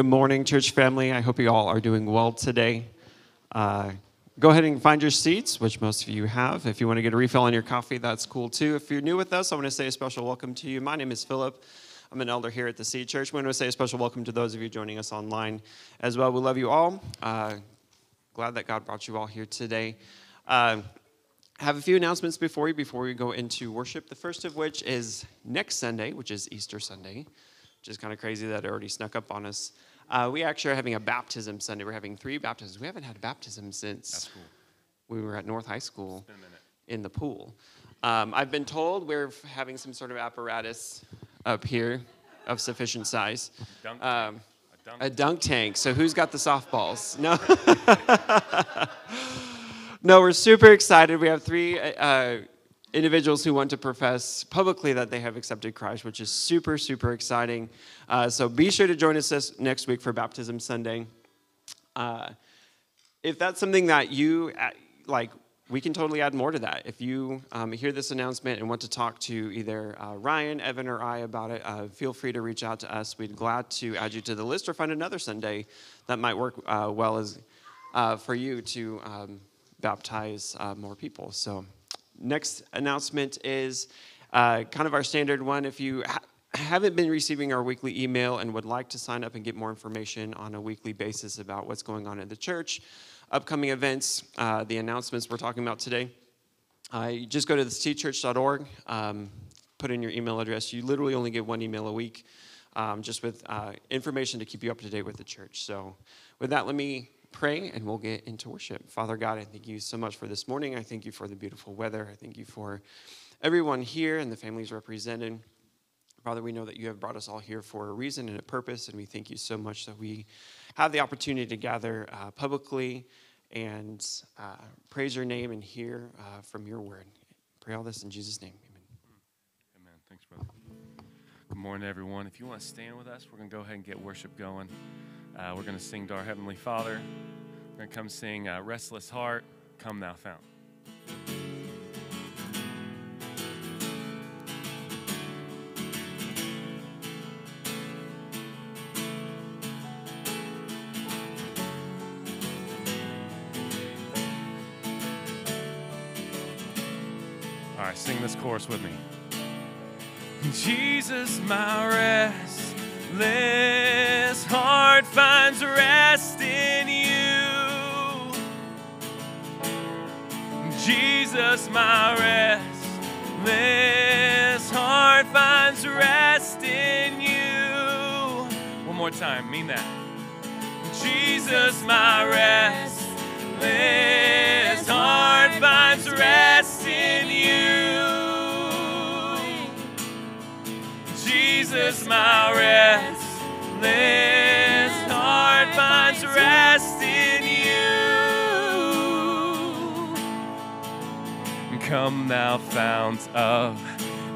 Good morning, church family. I hope you all are doing well today. Uh, go ahead and find your seats, which most of you have. If you want to get a refill on your coffee, that's cool too. If you're new with us, I want to say a special welcome to you. My name is Philip. I'm an elder here at the Seed Church. We want to say a special welcome to those of you joining us online as well. We love you all. Uh, glad that God brought you all here today. Uh, have a few announcements before you before we go into worship. The first of which is next Sunday, which is Easter Sunday, which is kind of crazy that it already snuck up on us. Uh, we actually are having a baptism Sunday. We're having three baptisms. We haven't had a baptism since cool. we were at North High School been a minute. in the pool. Um, I've been told we're having some sort of apparatus up here of sufficient size. Dunk Um, A dunk. a dunk tank. So who's got the softballs? No. no, we're super excited. We have three uh, individuals who want to profess publicly that they have accepted Christ, which is super, super exciting. Uh, so be sure to join us next week for Baptism Sunday. Uh, if that's something that you uh, like, we can totally add more to that. If you um, hear this announcement and want to talk to either uh, Ryan, Evan, or I about it, uh, feel free to reach out to us. We'd glad to add you to the list or find another Sunday that might work uh, well as for you to um, baptize more people. So, next announcement is uh, kind of our standard one. If you ha- haven't been receiving our weekly email and would like to sign up and get more information on a weekly basis about what's going on in the church, upcoming events, uh, the announcements we're talking about today, uh, just go to theseedchurch.org, um, put in your email address. You literally only get one email a week, um, just with uh, information to keep you up to date with the church. So, with that, let me pray and we'll get into worship. Father God, I thank you so much for this morning. I thank you for the beautiful weather. I thank you for everyone here and the families represented. Father, we know that you have brought us all here for a reason and a purpose, and we thank you so much that we have the opportunity to gather uh, publicly and uh, praise your name and hear uh, from your word. Pray all this in Jesus' name. Amen. Amen. Thanks, brother. Good morning, everyone. If you want to stand with us, we're going to go ahead and get worship going. Uh, we're going to sing to our Heavenly Father. We're going to come sing uh, Restless Heart, Come Thou Fount. All right, sing this chorus with me. Jesus, my restless heart finds rest in you. Jesus, my restless heart finds rest in you. One more time, mean that. Jesus, my restless heart finds rest in you. Jesus, my restless Come, thou fount of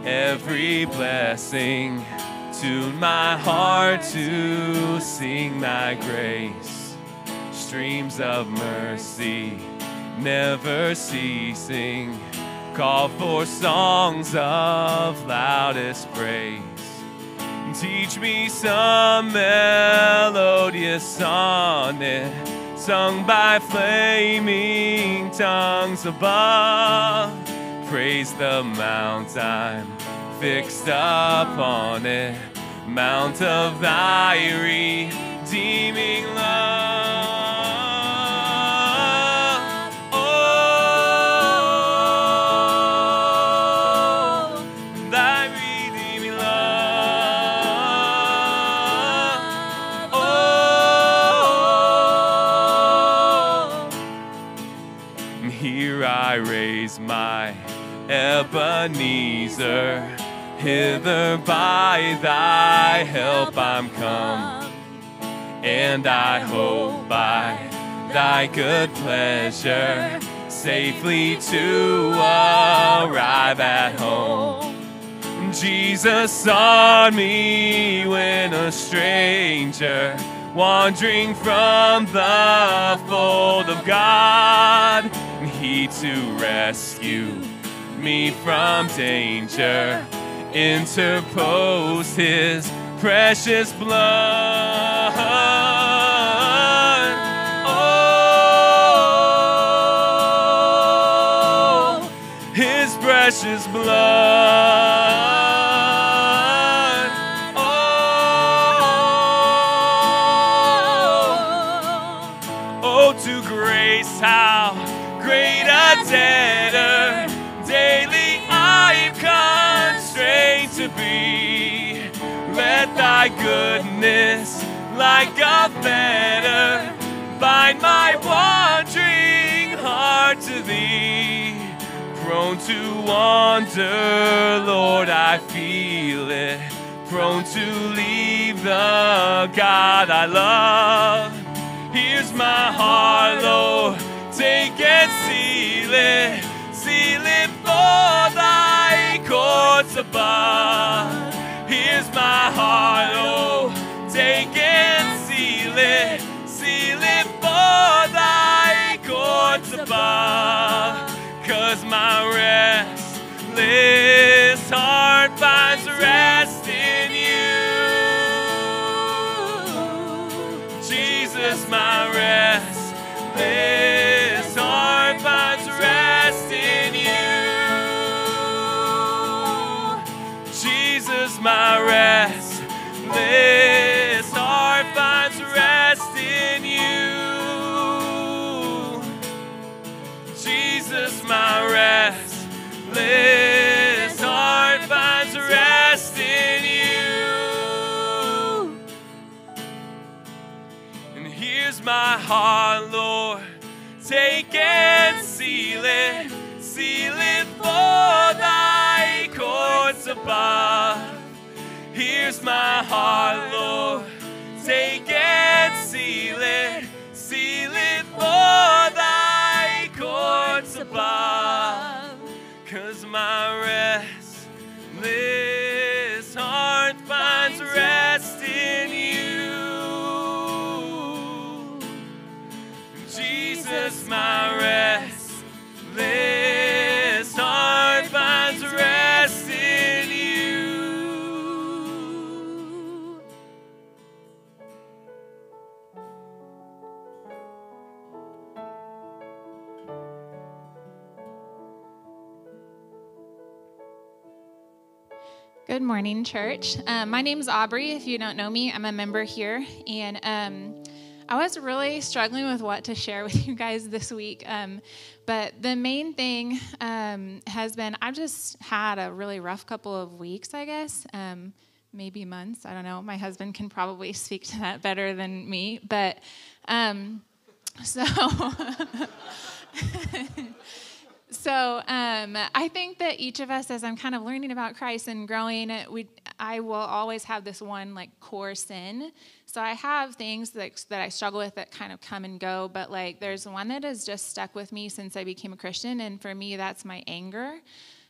every blessing, tune my heart to sing thy grace. Streams of mercy, never ceasing, call for songs of loudest praise. Teach me some melodious sonnet sung by flaming tongues above. Praise the mount I'm fixed upon it, mount of thy redeeming love. Oh, thy redeeming love. Oh, here I raise my Ebenezer, hither by thy help I'm come, and I hope by thy good pleasure safely to arrive at home. Jesus saw me when a stranger, wandering from the fold of God, and he to rescue me from danger, interpose his precious blood. Oh, his precious blood. Fetter, bind my wandering heart to thee. Prone to wander, Lord, I feel it. Prone to leave the God I love. Here's my heart, Lord. Take and seal it. Seal it for thy courts above. Here's my heart, oh. Take and seal heart, Lord. Take and seal it, seal it for thy courts above. Here's my heart, Lord. Take and seal it, seal it for thy courts above. Cause my restless heart my restless heart finds rest in you. Good morning, church. Um, my name is Aubrey. If you don't know me, I'm a member here. And um, I was really struggling with what to share with you guys this week. Um, but the main thing um, has been I've just had a really rough couple of weeks, I guess, um, maybe months. I don't know. My husband can probably speak to that better than me. But um, so. So um, I think that each of us, as I'm kind of learning about Christ and growing, we I will always have this one like core sin. So I have things that that I struggle with that kind of come and go, but like there's one that has just stuck with me since I became a Christian, and for me that's my anger.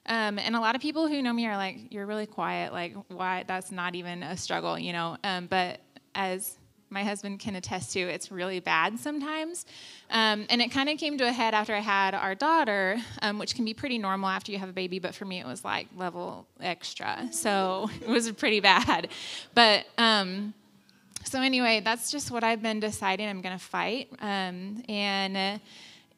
Um, and a lot of people who know me are like, "You're really quiet. Like, why? That's not even a struggle, you know." Um, but as my husband can attest to, it's really bad sometimes. Um, and it kind of came to a head after I had our daughter, um, which can be pretty normal after you have a baby, but for me it was like level extra. So it was pretty bad. But um, so anyway, that's just what I've been deciding I'm going to fight. Um, and uh,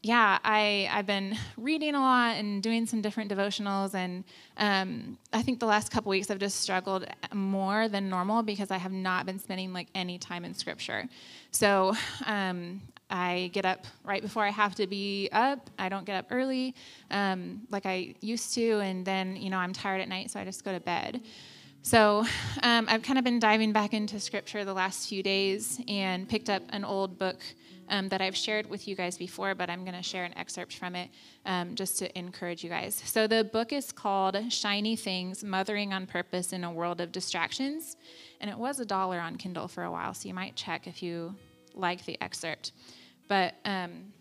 yeah, I, I've been reading a lot and doing some different devotionals. And um, I think the last couple weeks I've just struggled more than normal because I have not been spending like any time in scripture. So um, I get up right before I have to be up. I don't get up early um, like I used to. And then, you know, I'm tired at night, so I just go to bed. So um, I've kind of been diving back into scripture the last few days and picked up an old book um, that I've shared with you guys before, but I'm going to share an excerpt from it um, just to encourage you guys. So the book is called Shiny Things Mothering on Purpose in a World of Distractions. And it was a dollar on Kindle for a while, so you might check if you like the excerpt. But um,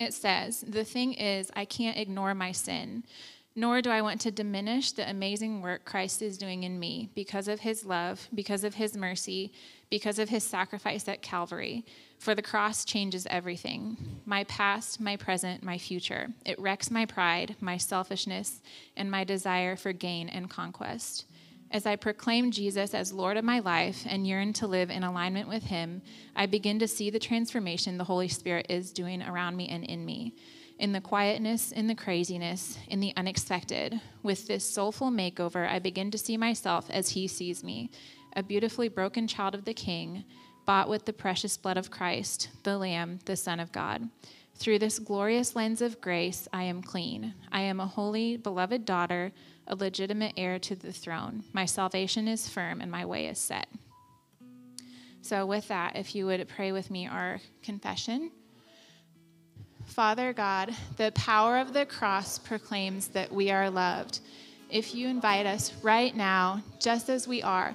it says, The thing is, I can't ignore my sin nor do I want to diminish the amazing work Christ is doing in me because of his love, because of his mercy, because of his sacrifice at Calvary. For the cross changes everything my past, my present, my future. It wrecks my pride, my selfishness, and my desire for gain and conquest. As I proclaim Jesus as Lord of my life and yearn to live in alignment with him, I begin to see the transformation the Holy Spirit is doing around me and in me. In the quietness, in the craziness, in the unexpected, with this soulful makeover, I begin to see myself as He sees me a beautifully broken child of the King, bought with the precious blood of Christ, the Lamb, the Son of God. Through this glorious lens of grace, I am clean. I am a holy, beloved daughter, a legitimate heir to the throne. My salvation is firm and my way is set. So, with that, if you would pray with me our confession. Father God, the power of the cross proclaims that we are loved. If you invite us right now, just as we are,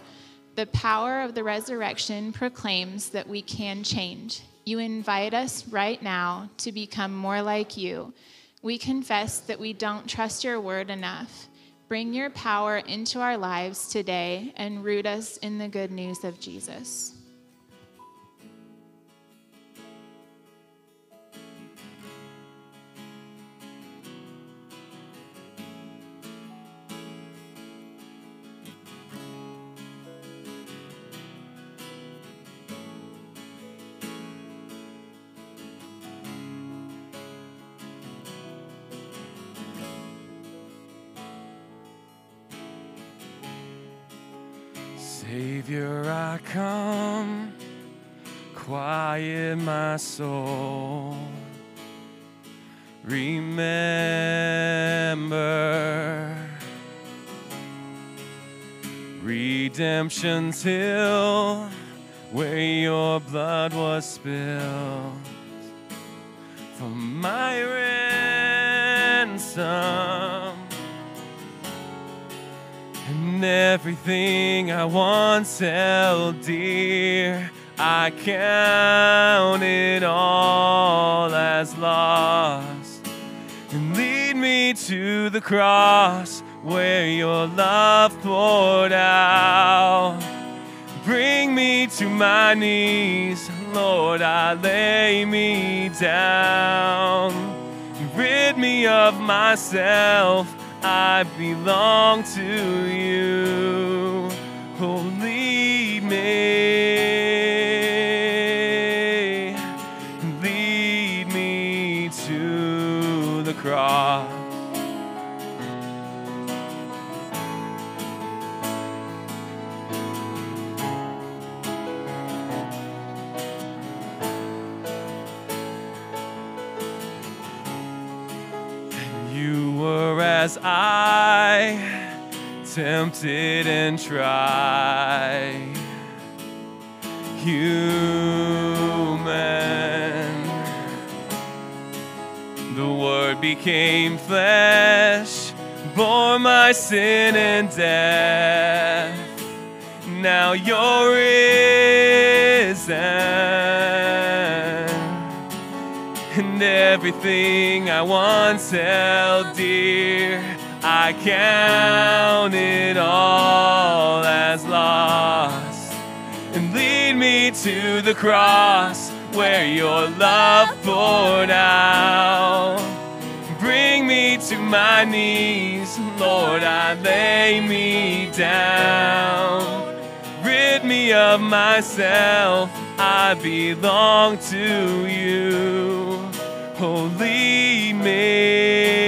the power of the resurrection proclaims that we can change. You invite us right now to become more like you. We confess that we don't trust your word enough. Bring your power into our lives today and root us in the good news of Jesus. Savior, I come, quiet my soul. Remember redemption's hill where your blood was spilled for my ransom and everything I once held dear, I count it all as lost. And lead me to the cross where your love poured out. Bring me to my knees, Lord, I lay me down. Rid me of myself I belong to you. Lead me, lead me to the cross. Tempted and tried. Human, the Word became flesh, bore my sin and death. Now you're risen and everything I once held dear, I count it all as lost. And lead me to the cross where your love poured out. Bring me to my knees, Lord, I lay me down. Rid me of myself, I belong to you. Lead me,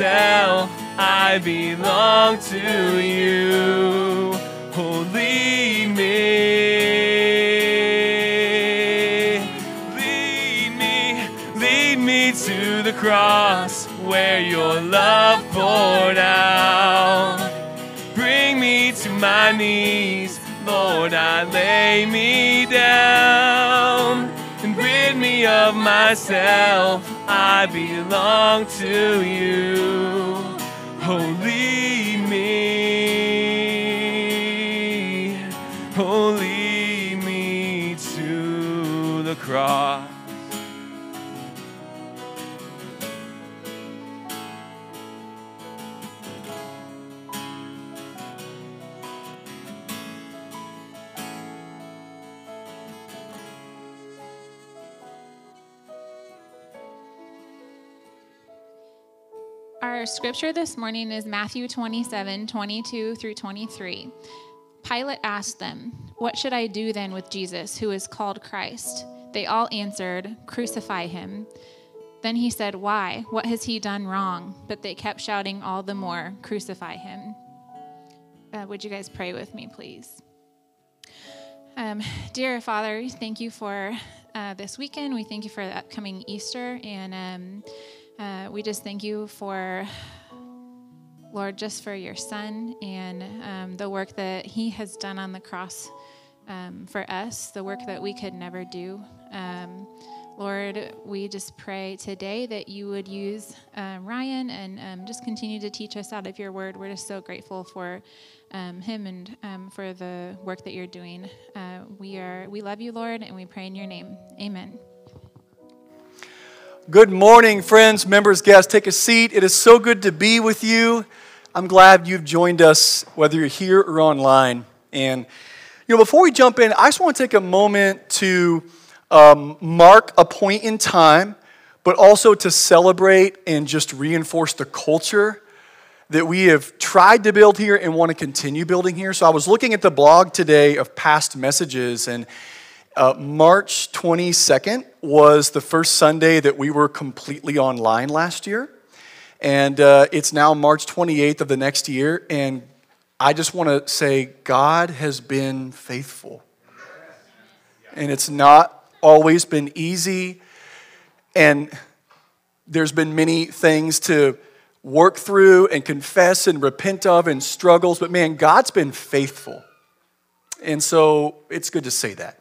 myself, I belong to you. Lead me, lead me, lead me to the cross where your love poured out. Bring me to my knees, Lord, I lay me down. Rid me of myself, I belong to you. Holy me. holy me to the cross. Scripture this morning is Matthew 27 22 through 23. Pilate asked them, What should I do then with Jesus, who is called Christ? They all answered, Crucify him. Then he said, Why? What has he done wrong? But they kept shouting all the more, Crucify him. Uh, would you guys pray with me, please? Um, dear Father, thank you for uh, this weekend. We thank you for the upcoming Easter. And um, uh, we just thank you for, Lord, just for your son and um, the work that he has done on the cross um, for us, the work that we could never do. Um, Lord, we just pray today that you would use uh, Ryan and um, just continue to teach us out of your word. We're just so grateful for um, him and um, for the work that you're doing. Uh, we are we love you, Lord, and we pray in your name. Amen. Good morning, friends, members, guests. Take a seat. It is so good to be with you. I'm glad you've joined us, whether you're here or online. And, you know, before we jump in, I just want to take a moment to um, mark a point in time, but also to celebrate and just reinforce the culture that we have tried to build here and want to continue building here. So I was looking at the blog today of past messages, and uh, March 22nd was the first Sunday that we were completely online last year. And uh, it's now March 28th of the next year. And I just want to say, God has been faithful. And it's not always been easy. And there's been many things to work through and confess and repent of and struggles. But man, God's been faithful. And so it's good to say that.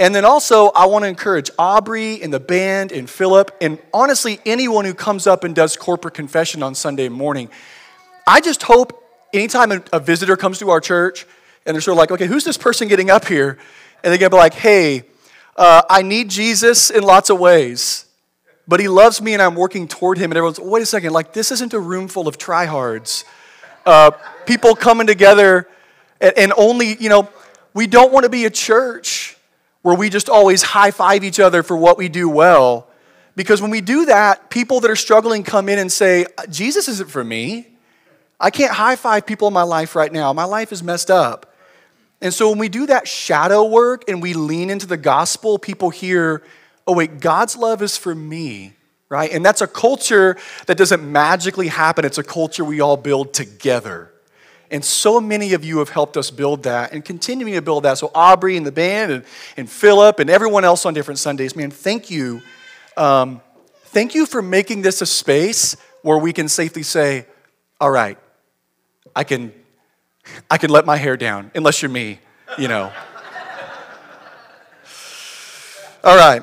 And then also, I want to encourage Aubrey and the band and Philip, and honestly, anyone who comes up and does corporate confession on Sunday morning. I just hope anytime a visitor comes to our church and they're sort of like, okay, who's this person getting up here? And they're going to be like, hey, uh, I need Jesus in lots of ways, but he loves me and I'm working toward him. And everyone's, wait a second, like, this isn't a room full of tryhards. Uh, people coming together and, and only, you know, we don't want to be a church where we just always high five each other for what we do well. Because when we do that, people that are struggling come in and say, Jesus isn't for me. I can't high five people in my life right now. My life is messed up. And so when we do that shadow work and we lean into the gospel, people hear, oh, wait, God's love is for me, right? And that's a culture that doesn't magically happen, it's a culture we all build together. And so many of you have helped us build that and continuing to build that. So, Aubrey and the band and, and Philip and everyone else on different Sundays, man, thank you. Um, thank you for making this a space where we can safely say, all right, I can, I can let my hair down, unless you're me, you know. all right.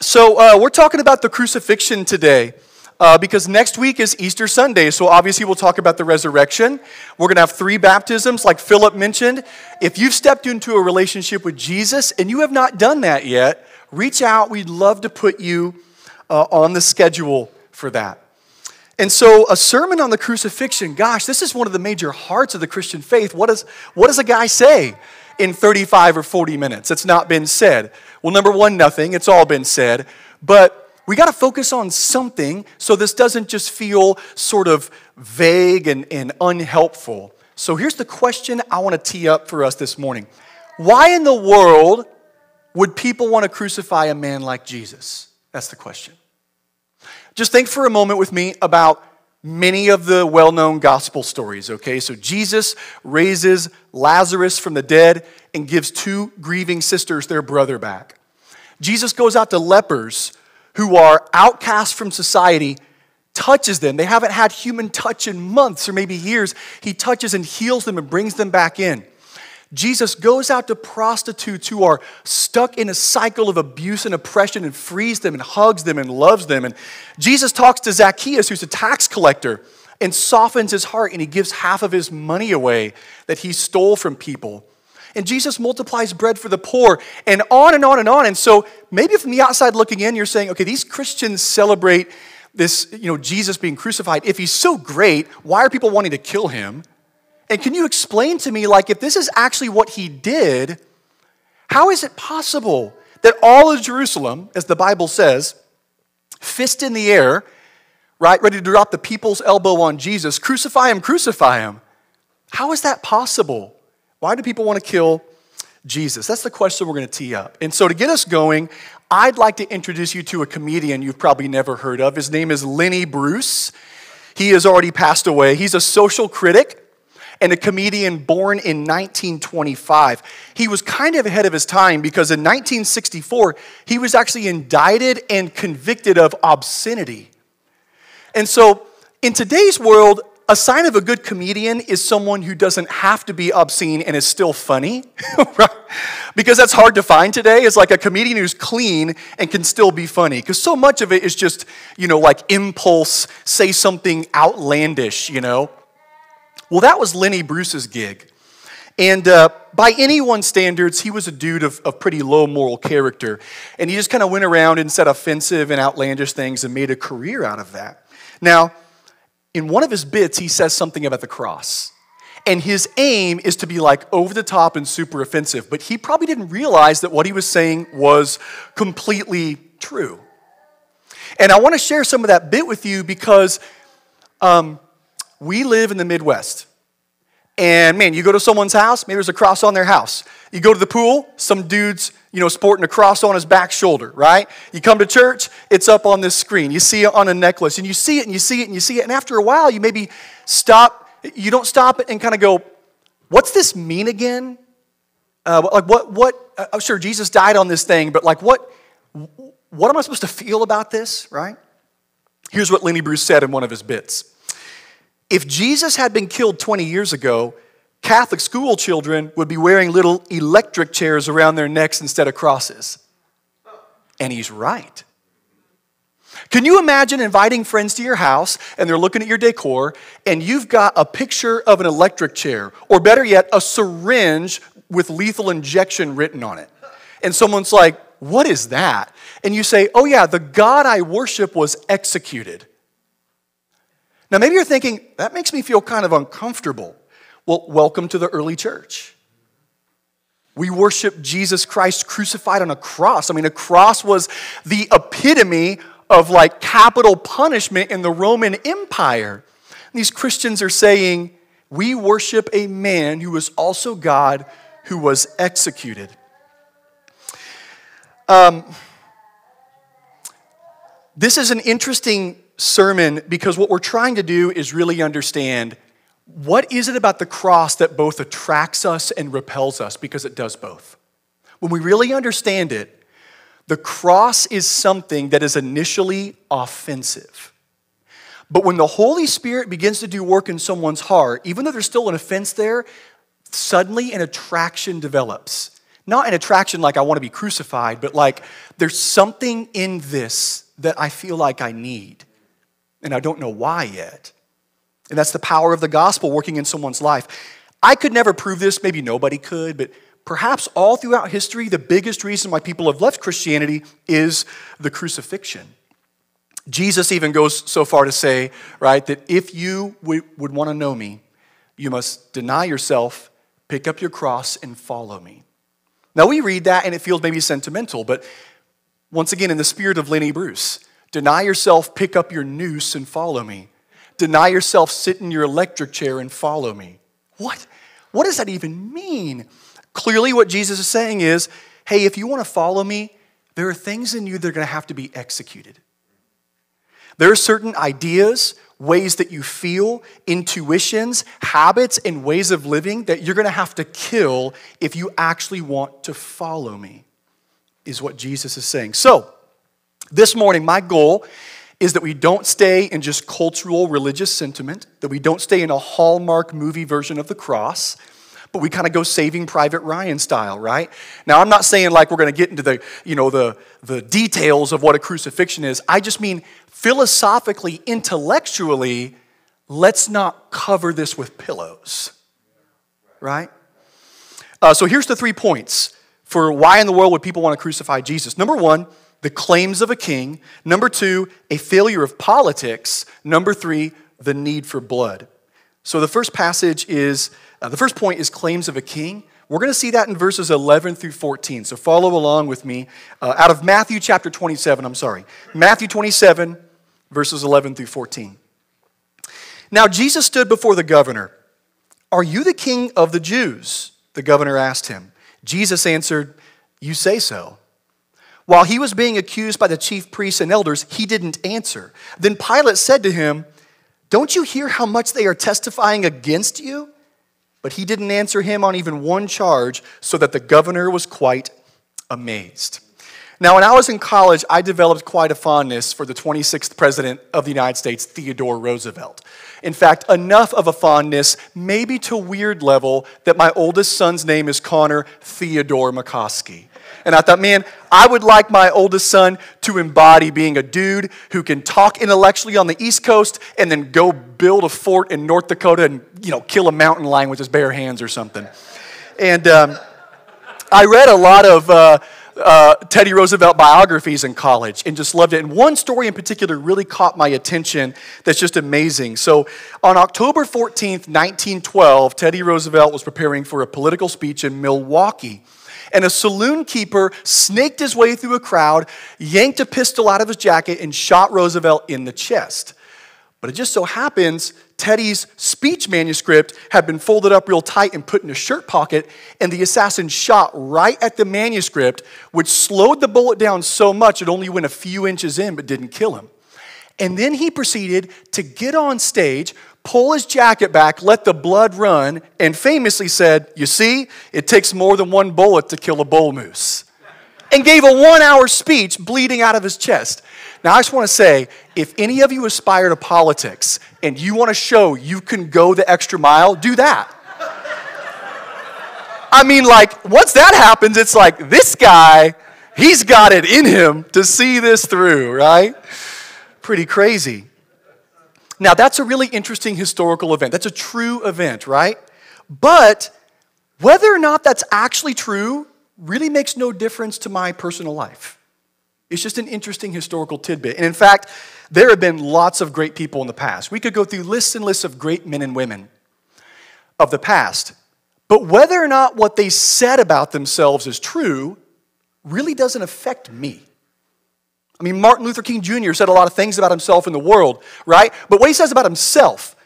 So, uh, we're talking about the crucifixion today uh, because next week is Easter Sunday. So obviously, we'll talk about the resurrection. We're going to have three baptisms, like Philip mentioned. If you've stepped into a relationship with Jesus and you have not done that yet, reach out. We'd love to put you uh, on the schedule for that. And so, a sermon on the crucifixion, gosh, this is one of the major hearts of the Christian faith. What, is, what does a guy say in 35 or 40 minutes? It's not been said. Well, number one, nothing. It's all been said. But we got to focus on something so this doesn't just feel sort of vague and, and unhelpful. So here's the question I want to tee up for us this morning Why in the world would people want to crucify a man like Jesus? That's the question. Just think for a moment with me about many of the well known gospel stories, okay? So Jesus raises Lazarus from the dead and gives two grieving sisters their brother back. Jesus goes out to lepers who are outcast from society touches them. They haven't had human touch in months or maybe years. He touches and heals them and brings them back in. Jesus goes out to prostitutes who are stuck in a cycle of abuse and oppression and frees them and hugs them and loves them. And Jesus talks to Zacchaeus, who's a tax collector, and softens his heart and he gives half of his money away that he stole from people. And Jesus multiplies bread for the poor, and on and on and on. And so maybe from the outside looking in, you're saying, okay, these Christians celebrate this, you know, Jesus being crucified. If he's so great, why are people wanting to kill him? And can you explain to me, like, if this is actually what he did, how is it possible that all of Jerusalem, as the Bible says, fist in the air, right, ready to drop the people's elbow on Jesus, crucify him, crucify him? How is that possible? Why do people want to kill Jesus? That's the question we're going to tee up. And so to get us going, I'd like to introduce you to a comedian you've probably never heard of. His name is Lenny Bruce. He has already passed away. He's a social critic and a comedian born in 1925. He was kind of ahead of his time because in 1964, he was actually indicted and convicted of obscenity. And so, in today's world, a sign of a good comedian is someone who doesn't have to be obscene and is still funny, right? Because that's hard to find today. It's like a comedian who's clean and can still be funny. Because so much of it is just, you know, like impulse, say something outlandish, you know? Well, that was Lenny Bruce's gig. And uh, by anyone's standards, he was a dude of, of pretty low moral character. And he just kind of went around and said offensive and outlandish things and made a career out of that. Now, in one of his bits, he says something about the cross. And his aim is to be like over the top and super offensive. But he probably didn't realize that what he was saying was completely true. And I want to share some of that bit with you because um, we live in the Midwest. And man, you go to someone's house, maybe there's a cross on their house. You go to the pool, some dude's, you know, sporting a cross on his back shoulder, right? You come to church, it's up on this screen. You see it on a necklace, and you see it, and you see it, and you see it. And after a while, you maybe stop, you don't stop it and kind of go, what's this mean again? Uh, like, what, what, uh, I'm sure Jesus died on this thing, but like, what, what am I supposed to feel about this, right? Here's what Lenny Bruce said in one of his bits. If Jesus had been killed 20 years ago, Catholic school children would be wearing little electric chairs around their necks instead of crosses. And he's right. Can you imagine inviting friends to your house and they're looking at your decor and you've got a picture of an electric chair, or better yet, a syringe with lethal injection written on it? And someone's like, What is that? And you say, Oh, yeah, the God I worship was executed. Now, maybe you're thinking, that makes me feel kind of uncomfortable. Well, welcome to the early church. We worship Jesus Christ crucified on a cross. I mean, a cross was the epitome of like capital punishment in the Roman Empire. And these Christians are saying, we worship a man who was also God who was executed. Um, this is an interesting sermon because what we're trying to do is really understand what is it about the cross that both attracts us and repels us because it does both. When we really understand it, the cross is something that is initially offensive. But when the Holy Spirit begins to do work in someone's heart, even though there's still an offense there, suddenly an attraction develops. Not an attraction like I want to be crucified, but like there's something in this that I feel like I need and I don't know why yet. And that's the power of the gospel working in someone's life. I could never prove this, maybe nobody could, but perhaps all throughout history, the biggest reason why people have left Christianity is the crucifixion. Jesus even goes so far to say, right, that if you would want to know me, you must deny yourself, pick up your cross, and follow me. Now, we read that and it feels maybe sentimental, but once again, in the spirit of Lenny Bruce, Deny yourself, pick up your noose, and follow me. Deny yourself, sit in your electric chair, and follow me. What? What does that even mean? Clearly, what Jesus is saying is hey, if you want to follow me, there are things in you that are going to have to be executed. There are certain ideas, ways that you feel, intuitions, habits, and ways of living that you're going to have to kill if you actually want to follow me, is what Jesus is saying. So, this morning, my goal is that we don't stay in just cultural religious sentiment, that we don't stay in a Hallmark movie version of the cross, but we kind of go saving Private Ryan style, right? Now, I'm not saying like we're going to get into the, you know, the, the details of what a crucifixion is. I just mean philosophically, intellectually, let's not cover this with pillows, right? Uh, so here's the three points for why in the world would people want to crucify Jesus. Number one, the claims of a king. Number two, a failure of politics. Number three, the need for blood. So the first passage is, uh, the first point is claims of a king. We're going to see that in verses 11 through 14. So follow along with me uh, out of Matthew chapter 27. I'm sorry. Matthew 27, verses 11 through 14. Now Jesus stood before the governor. Are you the king of the Jews? The governor asked him. Jesus answered, You say so. While he was being accused by the chief priests and elders, he didn't answer. Then Pilate said to him, Don't you hear how much they are testifying against you? But he didn't answer him on even one charge, so that the governor was quite amazed. Now, when I was in college, I developed quite a fondness for the 26th president of the United States, Theodore Roosevelt. In fact, enough of a fondness, maybe to weird level, that my oldest son's name is Connor Theodore McCoskey. And I thought, man, I would like my oldest son to embody being a dude who can talk intellectually on the East Coast and then go build a fort in North Dakota and, you know, kill a mountain lion with his bare hands or something. And um, I read a lot of uh, uh, Teddy Roosevelt biographies in college and just loved it. And one story in particular really caught my attention that's just amazing. So, on October 14th, 1912, Teddy Roosevelt was preparing for a political speech in Milwaukee. And a saloon keeper snaked his way through a crowd, yanked a pistol out of his jacket, and shot Roosevelt in the chest. But it just so happens Teddy's speech manuscript had been folded up real tight and put in a shirt pocket, and the assassin shot right at the manuscript, which slowed the bullet down so much it only went a few inches in but didn't kill him. And then he proceeded to get on stage, pull his jacket back, let the blood run, and famously said, You see, it takes more than one bullet to kill a bull moose. And gave a one hour speech bleeding out of his chest. Now, I just want to say if any of you aspire to politics and you want to show you can go the extra mile, do that. I mean, like, once that happens, it's like this guy, he's got it in him to see this through, right? Pretty crazy. Now, that's a really interesting historical event. That's a true event, right? But whether or not that's actually true really makes no difference to my personal life. It's just an interesting historical tidbit. And in fact, there have been lots of great people in the past. We could go through lists and lists of great men and women of the past. But whether or not what they said about themselves is true really doesn't affect me. I mean, Martin Luther King Jr. said a lot of things about himself in the world, right? But what he says about himself,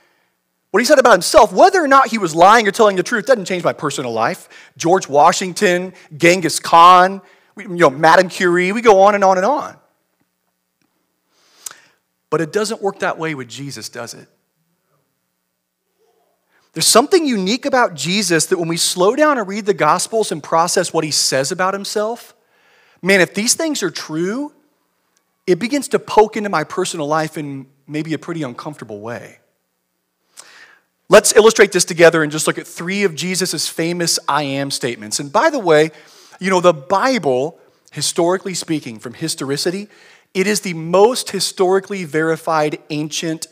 what he said about himself, whether or not he was lying or telling the truth, doesn't change my personal life. George Washington, Genghis Khan, you know, Madame Curie, we go on and on and on. But it doesn't work that way with Jesus, does it? There's something unique about Jesus that when we slow down and read the Gospels and process what he says about himself, man, if these things are true, it begins to poke into my personal life in maybe a pretty uncomfortable way. Let's illustrate this together and just look at three of Jesus' famous I am statements. And by the way, you know, the Bible, historically speaking, from historicity, it is the most historically verified ancient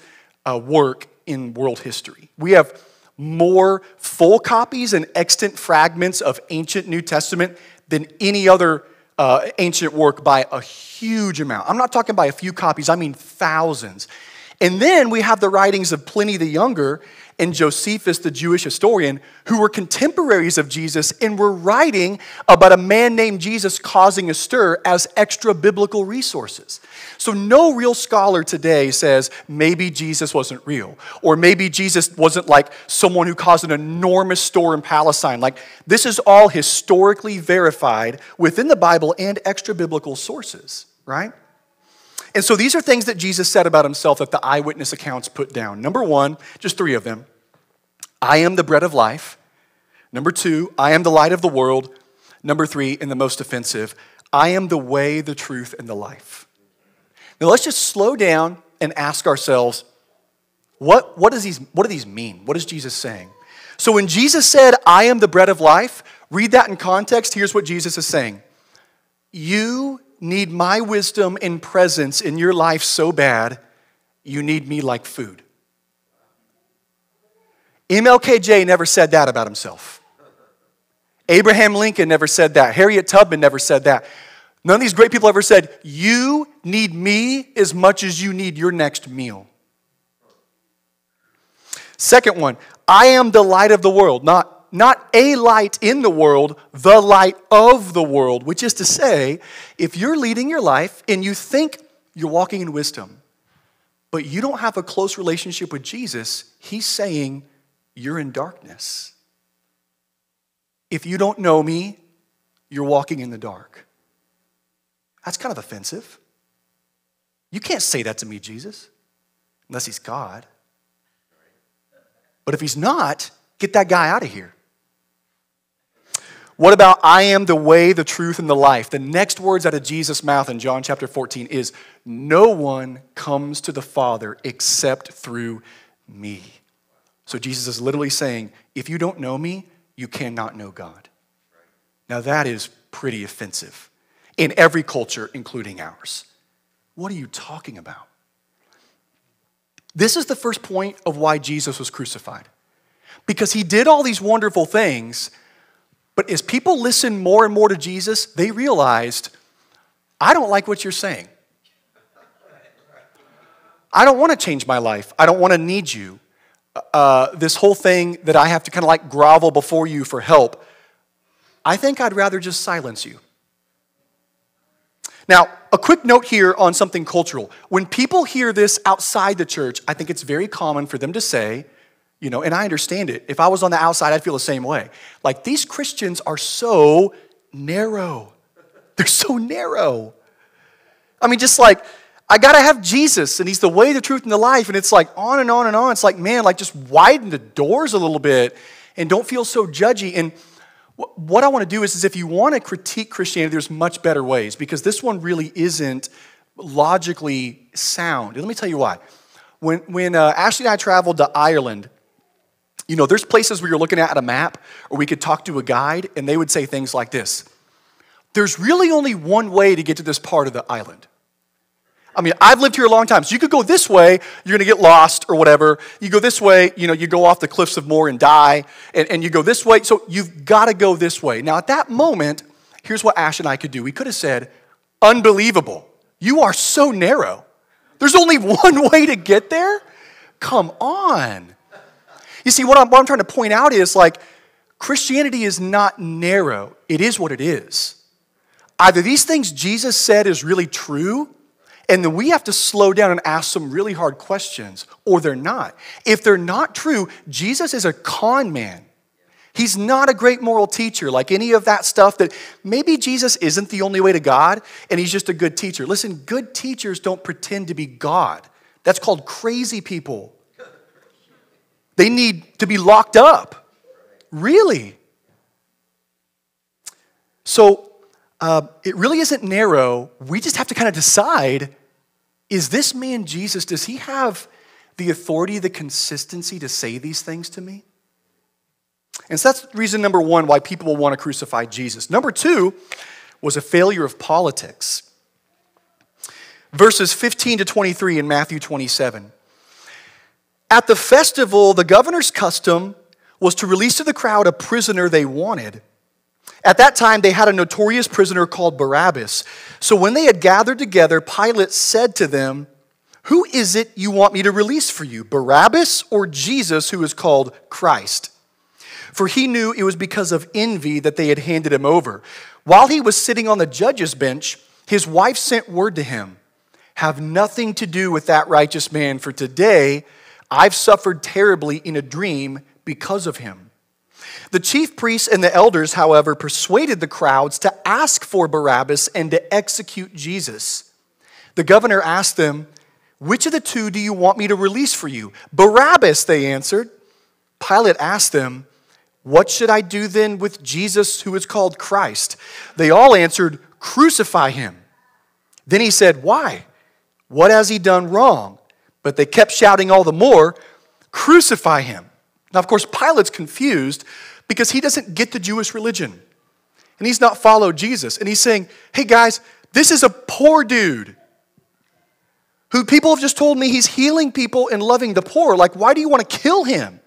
uh, work in world history. We have more full copies and extant fragments of ancient New Testament than any other uh, ancient work by a huge amount. I'm not talking by a few copies, I mean thousands. And then we have the writings of Pliny the Younger and Josephus, the Jewish historian, who were contemporaries of Jesus and were writing about a man named Jesus causing a stir as extra biblical resources. So, no real scholar today says maybe Jesus wasn't real, or maybe Jesus wasn't like someone who caused an enormous stir in Palestine. Like, this is all historically verified within the Bible and extra biblical sources, right? And so these are things that Jesus said about himself that the eyewitness accounts put down. Number one, just three of them I am the bread of life. Number two, I am the light of the world. Number three, and the most offensive, I am the way, the truth, and the life. Now let's just slow down and ask ourselves what, what, does these, what do these mean? What is Jesus saying? So when Jesus said, I am the bread of life, read that in context. Here's what Jesus is saying You need my wisdom and presence in your life so bad, you need me like food. MLKJ never said that about himself. Abraham Lincoln never said that. Harriet Tubman never said that. None of these great people ever said, You need me as much as you need your next meal. Second one, I am the light of the world, not, not a light in the world, the light of the world, which is to say, if you're leading your life and you think you're walking in wisdom, but you don't have a close relationship with Jesus, he's saying you're in darkness. If you don't know me, you're walking in the dark. That's kind of offensive. You can't say that to me, Jesus, unless he's God. But if he's not, get that guy out of here. What about I am the way, the truth, and the life? The next words out of Jesus' mouth in John chapter 14 is No one comes to the Father except through me. So Jesus is literally saying, If you don't know me, you cannot know God. Now that is pretty offensive in every culture, including ours. What are you talking about? This is the first point of why Jesus was crucified. Because he did all these wonderful things, but as people listened more and more to Jesus, they realized, I don't like what you're saying. I don't want to change my life. I don't want to need you. Uh, this whole thing that I have to kind of like grovel before you for help, I think I'd rather just silence you. Now, a quick note here on something cultural. When people hear this outside the church, I think it's very common for them to say, you know, and I understand it. If I was on the outside, I'd feel the same way. Like, these Christians are so narrow. They're so narrow. I mean, just like, I gotta have Jesus, and He's the way, the truth, and the life. And it's like on and on and on. It's like, man, like just widen the doors a little bit and don't feel so judgy. And what I want to do is, is if you want to critique Christianity, there's much better ways because this one really isn't logically sound. And let me tell you why. When, when uh, Ashley and I traveled to Ireland, you know, there's places where you're looking at a map or we could talk to a guide and they would say things like this There's really only one way to get to this part of the island. I mean, I've lived here a long time. So you could go this way, you're going to get lost or whatever. You go this way, you know, you go off the cliffs of Moher and die. And, and you go this way. So you've got to go this way. Now, at that moment, here's what Ash and I could do. We could have said, unbelievable. You are so narrow. There's only one way to get there? Come on. You see, what I'm, what I'm trying to point out is like, Christianity is not narrow, it is what it is. Either these things Jesus said is really true, and then we have to slow down and ask some really hard questions, or they're not. If they're not true, Jesus is a con man. He's not a great moral teacher, like any of that stuff that maybe Jesus isn't the only way to God and he's just a good teacher. Listen, good teachers don't pretend to be God. That's called crazy people. They need to be locked up. Really? So uh, it really isn't narrow. We just have to kind of decide is this man Jesus, does he have the authority, the consistency to say these things to me? And so that's reason number one why people will want to crucify Jesus. Number two was a failure of politics. Verses 15 to 23 in Matthew 27. At the festival, the governor's custom was to release to the crowd a prisoner they wanted. At that time, they had a notorious prisoner called Barabbas. So when they had gathered together, Pilate said to them, Who is it you want me to release for you, Barabbas or Jesus, who is called Christ? For he knew it was because of envy that they had handed him over. While he was sitting on the judge's bench, his wife sent word to him Have nothing to do with that righteous man, for today I've suffered terribly in a dream because of him. The chief priests and the elders, however, persuaded the crowds to ask for Barabbas and to execute Jesus. The governor asked them, Which of the two do you want me to release for you? Barabbas, they answered. Pilate asked them, What should I do then with Jesus who is called Christ? They all answered, Crucify him. Then he said, Why? What has he done wrong? But they kept shouting all the more, Crucify him. Now, of course, Pilate's confused because he doesn't get the Jewish religion and he's not followed Jesus. And he's saying, hey guys, this is a poor dude who people have just told me he's healing people and loving the poor. Like, why do you want to kill him?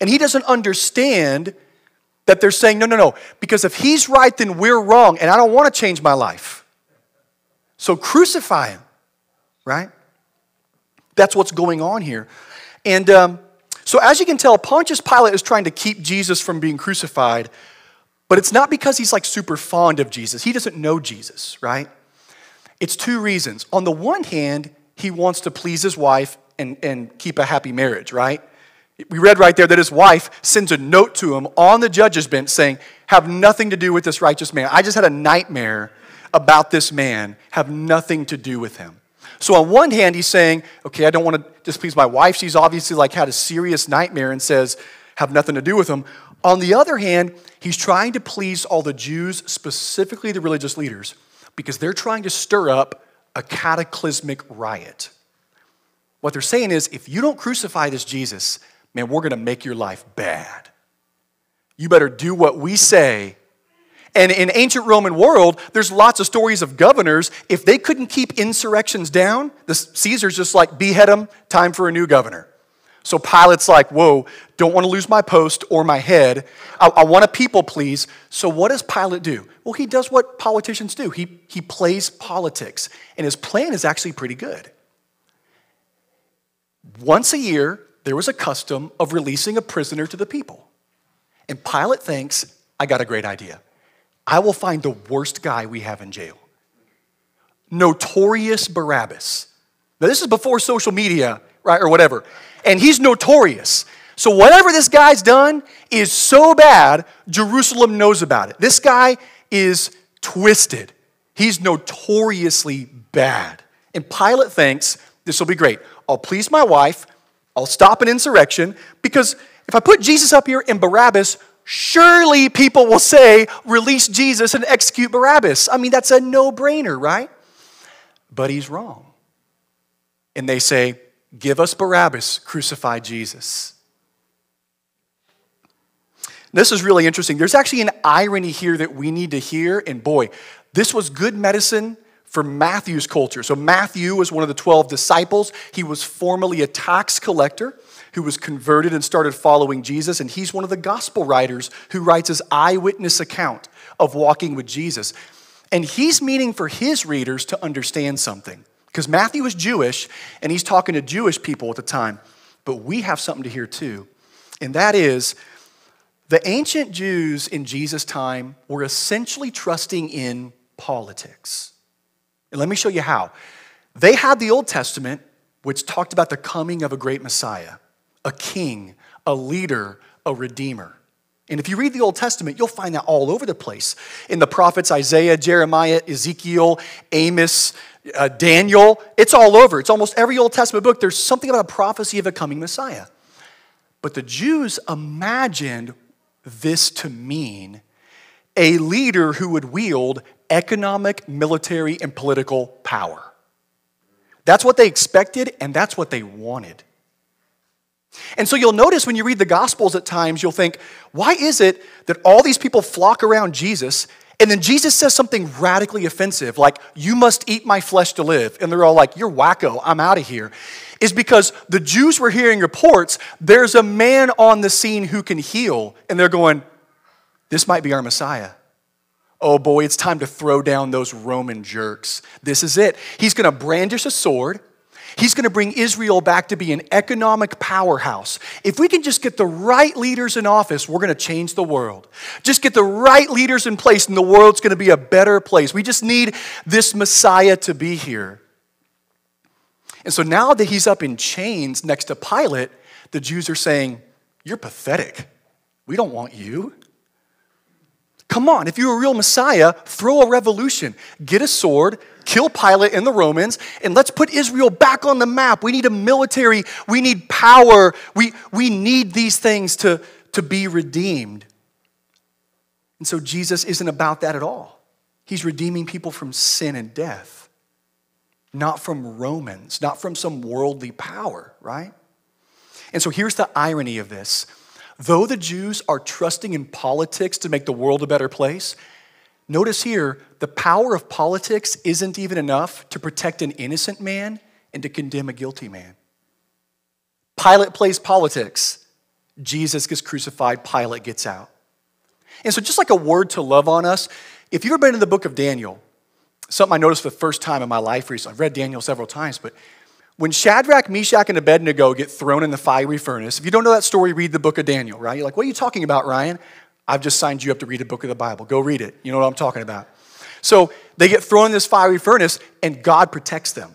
And he doesn't understand that they're saying, no, no, no, because if he's right, then we're wrong, and I don't want to change my life. So crucify him, right? That's what's going on here. And um, so, as you can tell, Pontius Pilate is trying to keep Jesus from being crucified, but it's not because he's like super fond of Jesus. He doesn't know Jesus, right? It's two reasons. On the one hand, he wants to please his wife and, and keep a happy marriage, right? We read right there that his wife sends a note to him on the judge's bench saying, Have nothing to do with this righteous man. I just had a nightmare about this man, have nothing to do with him. So, on one hand, he's saying, Okay, I don't want to displease my wife. She's obviously like had a serious nightmare and says, Have nothing to do with him. On the other hand, he's trying to please all the Jews, specifically the religious leaders, because they're trying to stir up a cataclysmic riot. What they're saying is if you don't crucify this Jesus, man, we're going to make your life bad. You better do what we say. And in ancient Roman world, there's lots of stories of governors. If they couldn't keep insurrections down, the Caesar's just like behead them, time for a new governor. So Pilate's like, whoa, don't want to lose my post or my head. I, I want to people please. So what does Pilate do? Well, he does what politicians do. He, he plays politics. And his plan is actually pretty good. Once a year, there was a custom of releasing a prisoner to the people. And Pilate thinks, I got a great idea. I will find the worst guy we have in jail. Notorious Barabbas. Now, this is before social media, right, or whatever. And he's notorious. So, whatever this guy's done is so bad, Jerusalem knows about it. This guy is twisted. He's notoriously bad. And Pilate thinks this will be great. I'll please my wife, I'll stop an insurrection, because if I put Jesus up here and Barabbas, surely people will say, release Jesus and execute Barabbas. I mean, that's a no brainer, right? But he's wrong. And they say, give us Barabbas, crucify Jesus. This is really interesting. There's actually an irony here that we need to hear, and boy, this was good medicine for Matthew's culture. So, Matthew was one of the 12 disciples. He was formerly a tax collector who was converted and started following Jesus. And he's one of the gospel writers who writes his eyewitness account of walking with Jesus. And he's meaning for his readers to understand something. Because Matthew was Jewish and he's talking to Jewish people at the time. But we have something to hear too. And that is the ancient Jews in Jesus' time were essentially trusting in politics. And let me show you how. They had the Old Testament, which talked about the coming of a great Messiah, a king, a leader, a redeemer. And if you read the Old Testament, you'll find that all over the place. In the prophets Isaiah, Jeremiah, Ezekiel, Amos, uh, Daniel, it's all over. It's almost every Old Testament book. There's something about a prophecy of a coming Messiah. But the Jews imagined this to mean a leader who would wield economic, military, and political power. That's what they expected, and that's what they wanted. And so you'll notice when you read the Gospels at times, you'll think, why is it that all these people flock around Jesus, and then Jesus says something radically offensive, like, you must eat my flesh to live? And they're all like, you're wacko, I'm out of here. Is because the Jews were hearing reports, there's a man on the scene who can heal, and they're going, this might be our Messiah oh boy, it's time to throw down those Roman jerks. This is it. He's going to brandish a sword. He's going to bring Israel back to be an economic powerhouse. If we can just get the right leaders in office, we're going to change the world. Just get the right leaders in place, and the world's going to be a better place. We just need this Messiah to be here. And so now that he's up in chains next to Pilate, the Jews are saying, You're pathetic. We don't want you. Come on, if you're a real Messiah, throw a revolution. Get a sword, kill Pilate and the Romans, and let's put Israel back on the map. We need a military, we need power, we, we need these things to, to be redeemed. And so Jesus isn't about that at all. He's redeeming people from sin and death, not from Romans, not from some worldly power, right? And so here's the irony of this Though the Jews are trusting in politics to make the world a better place, notice here the power of politics isn't even enough to protect an innocent man and to condemn a guilty man. Pilate plays politics. Jesus gets crucified, Pilate gets out. And so, just like a word to love on us, if you've ever been in the book of Daniel, something I noticed for the first time in my life recently, I've read Daniel several times, but when Shadrach, Meshach, and Abednego get thrown in the fiery furnace, if you don't know that story, read the book of Daniel, right? You're like, what are you talking about, Ryan? I've just signed you up to read a book of the Bible. Go read it. You know what I'm talking about. So they get thrown in this fiery furnace, and God protects them.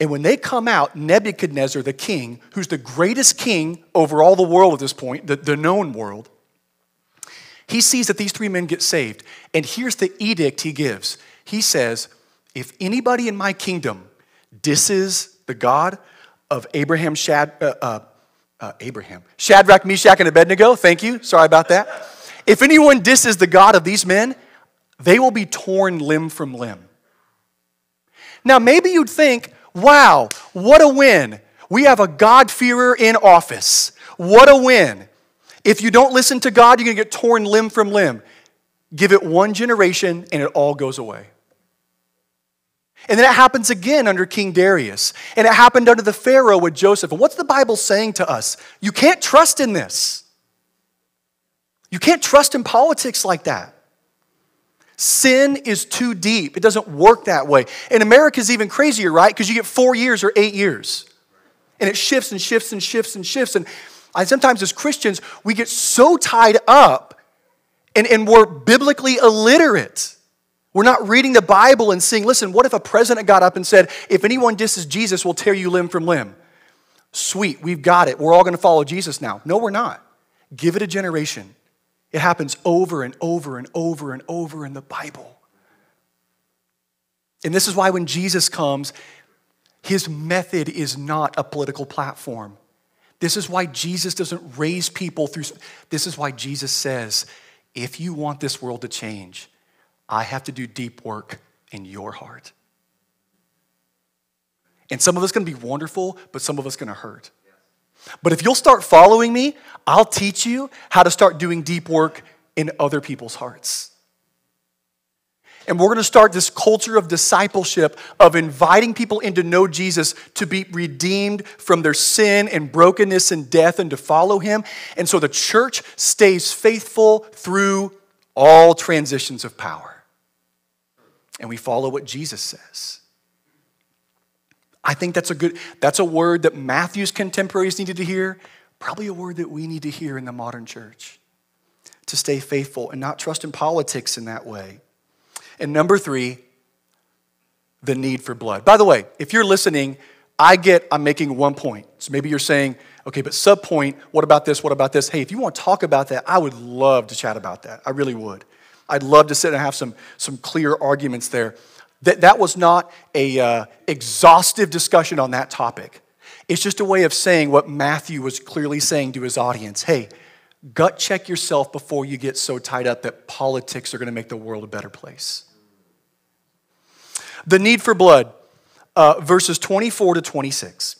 And when they come out, Nebuchadnezzar, the king, who's the greatest king over all the world at this point, the, the known world, he sees that these three men get saved. And here's the edict he gives He says, If anybody in my kingdom disses the God of Abraham, Shad, uh, uh, uh, Abraham, Shadrach, Meshach, and Abednego. Thank you. Sorry about that. If anyone disses the God of these men, they will be torn limb from limb. Now, maybe you'd think, wow, what a win. We have a God-fearer in office. What a win. If you don't listen to God, you're going to get torn limb from limb. Give it one generation and it all goes away. And then it happens again under King Darius. And it happened under the Pharaoh with Joseph. And what's the Bible saying to us? You can't trust in this. You can't trust in politics like that. Sin is too deep. It doesn't work that way. And America's even crazier, right? Because you get four years or eight years. And it shifts and shifts and shifts and shifts. And I, sometimes as Christians, we get so tied up and, and we're biblically illiterate we're not reading the Bible and saying, listen, what if a president got up and said, if anyone disses Jesus, we'll tear you limb from limb? Sweet, we've got it. We're all going to follow Jesus now. No, we're not. Give it a generation. It happens over and over and over and over in the Bible. And this is why when Jesus comes, his method is not a political platform. This is why Jesus doesn't raise people through. This is why Jesus says, if you want this world to change, I have to do deep work in your heart. And some of it's going to be wonderful, but some of it's going to hurt. But if you'll start following me, I'll teach you how to start doing deep work in other people's hearts. And we're going to start this culture of discipleship, of inviting people in to know Jesus, to be redeemed from their sin and brokenness and death, and to follow him. And so the church stays faithful through all transitions of power and we follow what Jesus says. I think that's a good, that's a word that Matthew's contemporaries needed to hear, probably a word that we need to hear in the modern church to stay faithful and not trust in politics in that way. And number three, the need for blood. By the way, if you're listening, I get I'm making one point. So maybe you're saying, okay, but sub point, what about this? What about this? Hey, if you want to talk about that, I would love to chat about that. I really would. I'd love to sit and have some, some clear arguments there. That, that was not a uh, exhaustive discussion on that topic. It's just a way of saying what Matthew was clearly saying to his audience. Hey, gut check yourself before you get so tied up that politics are going to make the world a better place. The need for blood, uh, verses 24 to 26.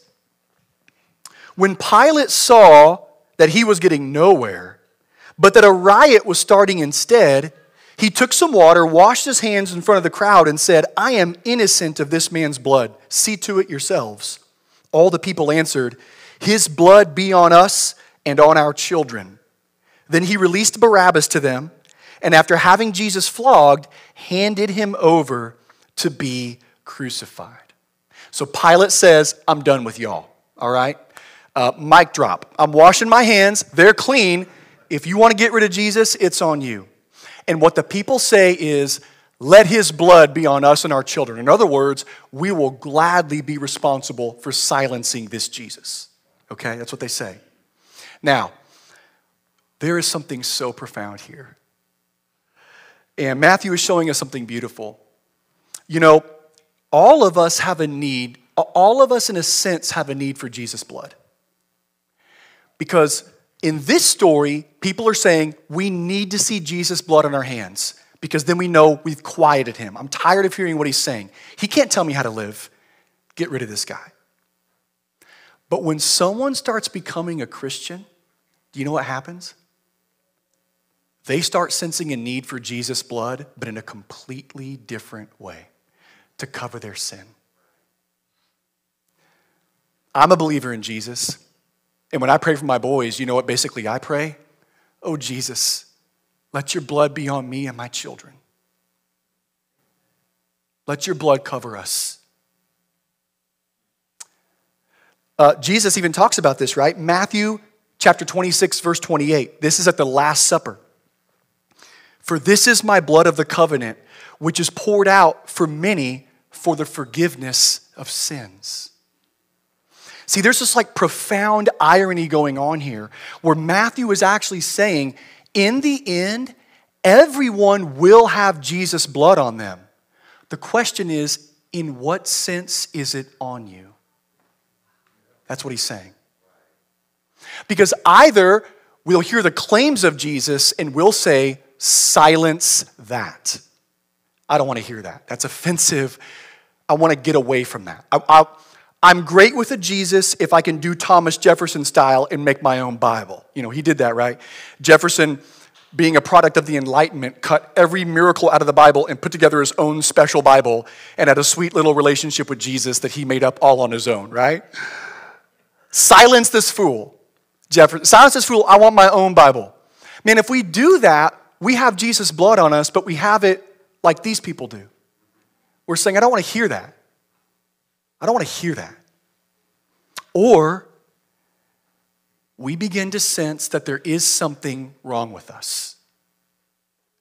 When Pilate saw that he was getting nowhere, but that a riot was starting instead, he took some water, washed his hands in front of the crowd, and said, I am innocent of this man's blood. See to it yourselves. All the people answered, His blood be on us and on our children. Then he released Barabbas to them, and after having Jesus flogged, handed him over to be crucified. So Pilate says, I'm done with y'all, all right? Uh, mic drop. I'm washing my hands, they're clean. If you want to get rid of Jesus, it's on you. And what the people say is, let his blood be on us and our children. In other words, we will gladly be responsible for silencing this Jesus. Okay, that's what they say. Now, there is something so profound here. And Matthew is showing us something beautiful. You know, all of us have a need, all of us, in a sense, have a need for Jesus' blood. Because in this story, people are saying we need to see Jesus' blood on our hands because then we know we've quieted him. I'm tired of hearing what he's saying. He can't tell me how to live. Get rid of this guy. But when someone starts becoming a Christian, do you know what happens? They start sensing a need for Jesus' blood, but in a completely different way to cover their sin. I'm a believer in Jesus. And when I pray for my boys, you know what basically I pray? Oh, Jesus, let your blood be on me and my children. Let your blood cover us. Uh, Jesus even talks about this, right? Matthew chapter 26, verse 28. This is at the Last Supper. For this is my blood of the covenant, which is poured out for many for the forgiveness of sins. See, there's this like profound irony going on here where Matthew is actually saying, in the end, everyone will have Jesus' blood on them. The question is, in what sense is it on you? That's what he's saying. Because either we'll hear the claims of Jesus and we'll say, silence that. I don't want to hear that. That's offensive. I want to get away from that. I, am great with a Jesus if I can do Thomas Jefferson style and make my own Bible. You know, he did that, right? Jefferson, being a product of the Enlightenment, cut every miracle out of the Bible and put together his own special Bible and had a sweet little relationship with Jesus that he made up all on his own, right? Silence this fool. Jefferson, silence this fool. I want my own Bible. Man, if we do that, we have Jesus' blood on us, but we have it like these people do. We're saying, I don't want to hear that. I don't want to hear that. Or we begin to sense that there is something wrong with us.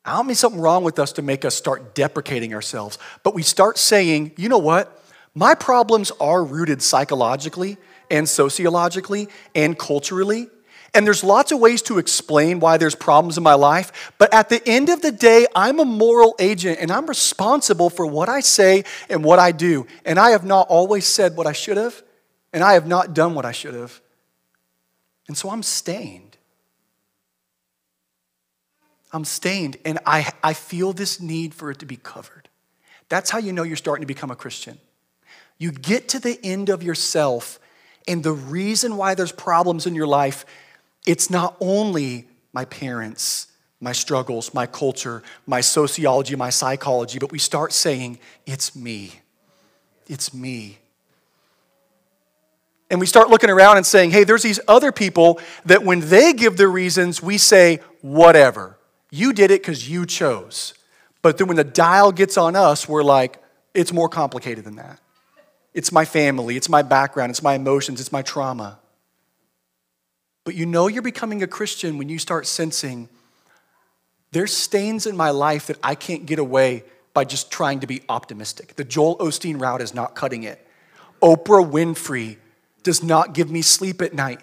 I don't mean something wrong with us to make us start deprecating ourselves, but we start saying, you know what? My problems are rooted psychologically and sociologically and culturally. And there's lots of ways to explain why there's problems in my life. But at the end of the day, I'm a moral agent and I'm responsible for what I say and what I do. And I have not always said what I should have, and I have not done what I should have. And so I'm stained. I'm stained, and I, I feel this need for it to be covered. That's how you know you're starting to become a Christian. You get to the end of yourself and the reason why there's problems in your life, it's not only my parents, my struggles, my culture, my sociology, my psychology, but we start saying, it's me. It's me. And we start looking around and saying, hey, there's these other people that when they give their reasons, we say, whatever. You did it because you chose. But then when the dial gets on us, we're like, it's more complicated than that. It's my family, it's my background, it's my emotions, it's my trauma. But you know you're becoming a Christian when you start sensing there's stains in my life that I can't get away by just trying to be optimistic. The Joel Osteen route is not cutting it. Oprah Winfrey does not give me sleep at night.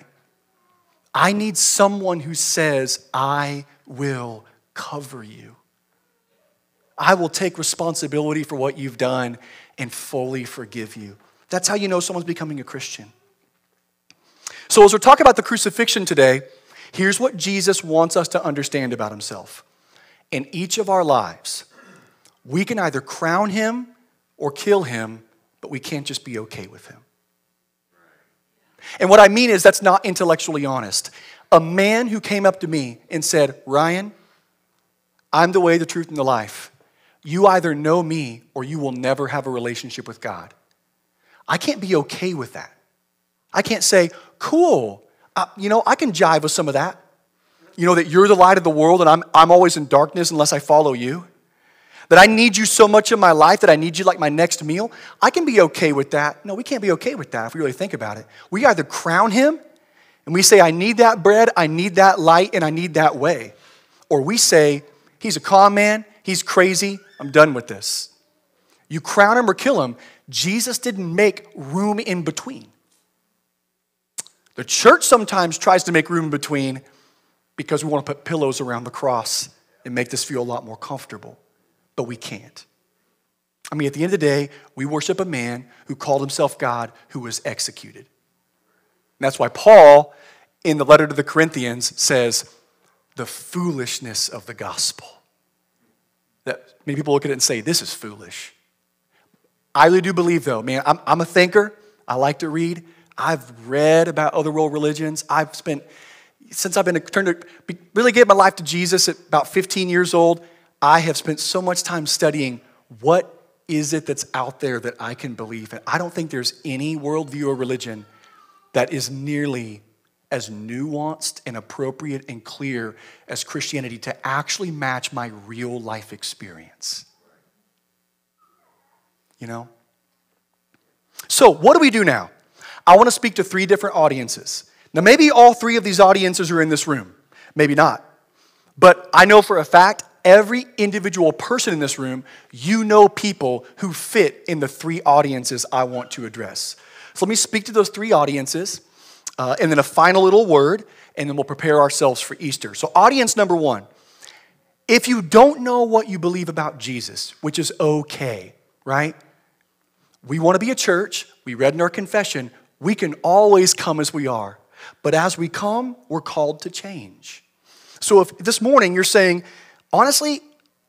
I need someone who says, I will cover you. I will take responsibility for what you've done and fully forgive you. That's how you know someone's becoming a Christian. So, as we're talking about the crucifixion today, here's what Jesus wants us to understand about himself. In each of our lives, we can either crown him or kill him, but we can't just be okay with him. And what I mean is, that's not intellectually honest. A man who came up to me and said, Ryan, I'm the way, the truth, and the life you either know me or you will never have a relationship with God. I can't be okay with that. I can't say, cool, uh, you know, I can jive with some of that. You know, that you're the light of the world and I'm, I'm always in darkness unless I follow you. That I need you so much in my life that I need you like my next meal. I can be okay with that. No, we can't be okay with that if we really think about it. We either crown him and we say, I need that bread, I need that light, and I need that way. Or we say, He's a calm man, he's crazy, I'm done with this. You crown him or kill him. Jesus didn't make room in between. The church sometimes tries to make room in between because we want to put pillows around the cross and make this feel a lot more comfortable, but we can't. I mean, at the end of the day, we worship a man who called himself God who was executed. And that's why Paul, in the letter to the Corinthians, says, the foolishness of the gospel that many people look at it and say, this is foolish. I really do believe, though, man, I'm, I'm a thinker. I like to read. I've read about other world religions. I've spent since I've been turned to really gave my life to Jesus at about 15 years old, I have spent so much time studying what is it that's out there that I can believe in. I don't think there's any worldview or religion that is nearly as nuanced and appropriate and clear as Christianity to actually match my real life experience. You know? So, what do we do now? I want to speak to three different audiences. Now, maybe all three of these audiences are in this room, maybe not. But I know for a fact, every individual person in this room, you know people who fit in the three audiences I want to address. So let me speak to those three audiences, uh, and then a final little word, and then we'll prepare ourselves for Easter. So, audience number one if you don't know what you believe about Jesus, which is okay, right? We want to be a church. We read in our confession, we can always come as we are. But as we come, we're called to change. So if this morning you're saying, honestly,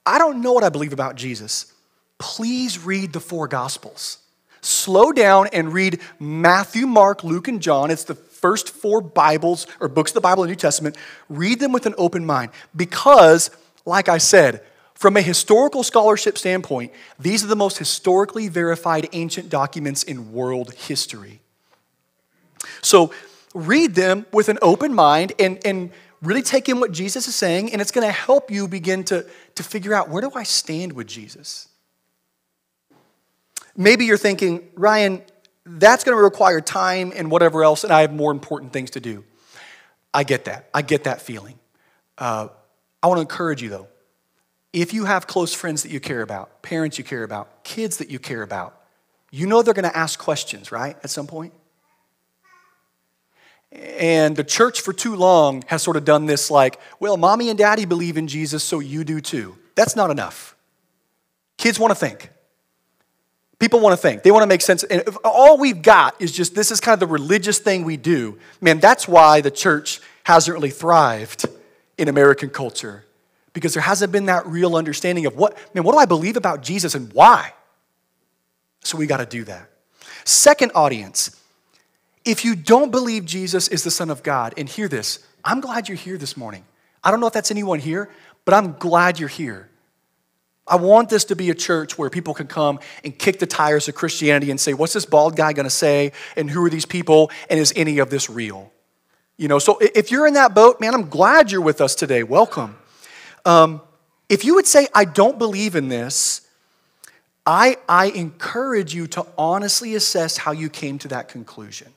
I don't know what I believe about Jesus, please read the four Gospels. Slow down and read Matthew, Mark, Luke, and John. It's the first four Bibles or books of the Bible and New Testament. Read them with an open mind because, like I said, from a historical scholarship standpoint, these are the most historically verified ancient documents in world history. So read them with an open mind and, and really take in what Jesus is saying, and it's going to help you begin to, to figure out where do I stand with Jesus? Maybe you're thinking, Ryan, that's going to require time and whatever else, and I have more important things to do. I get that. I get that feeling. Uh, I want to encourage you, though. If you have close friends that you care about, parents you care about, kids that you care about, you know they're going to ask questions, right, at some point? And the church for too long has sort of done this like, well, mommy and daddy believe in Jesus, so you do too. That's not enough. Kids want to think. People want to think. They want to make sense. And all we've got is just this is kind of the religious thing we do. Man, that's why the church hasn't really thrived in American culture. Because there hasn't been that real understanding of what, man, what do I believe about Jesus and why? So we got to do that. Second audience, if you don't believe Jesus is the Son of God, and hear this, I'm glad you're here this morning. I don't know if that's anyone here, but I'm glad you're here. I want this to be a church where people can come and kick the tires of Christianity and say, What's this bald guy gonna say? And who are these people? And is any of this real? You know, so if you're in that boat, man, I'm glad you're with us today. Welcome. Um, if you would say, I don't believe in this, I, I encourage you to honestly assess how you came to that conclusion.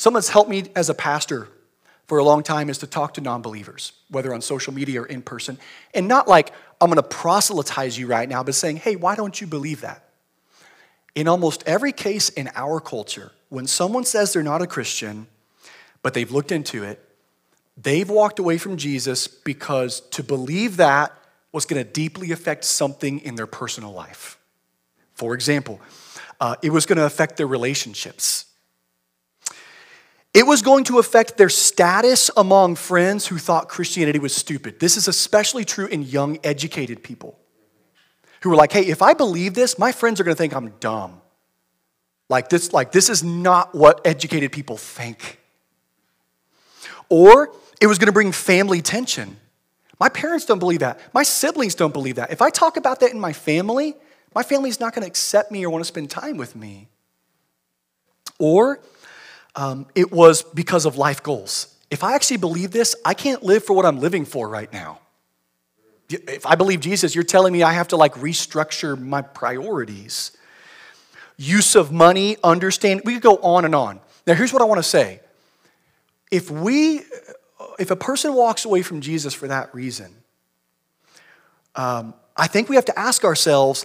Something that's helped me as a pastor for a long time is to talk to non believers, whether on social media or in person, and not like, I'm gonna proselytize you right now, but saying, hey, why don't you believe that? In almost every case in our culture, when someone says they're not a Christian, but they've looked into it, they've walked away from Jesus because to believe that was gonna deeply affect something in their personal life. For example, uh, it was gonna affect their relationships. It was going to affect their status among friends who thought Christianity was stupid. This is especially true in young, educated people who were like, hey, if I believe this, my friends are going to think I'm dumb. Like this, like this is not what educated people think. Or it was going to bring family tension. My parents don't believe that. My siblings don't believe that. If I talk about that in my family, my family's not going to accept me or want to spend time with me. Or um, it was because of life goals. If I actually believe this, I can't live for what I'm living for right now. If I believe Jesus, you're telling me I have to like restructure my priorities. Use of money, understand. We could go on and on. Now, here's what I want to say. If we, if a person walks away from Jesus for that reason, um, I think we have to ask ourselves,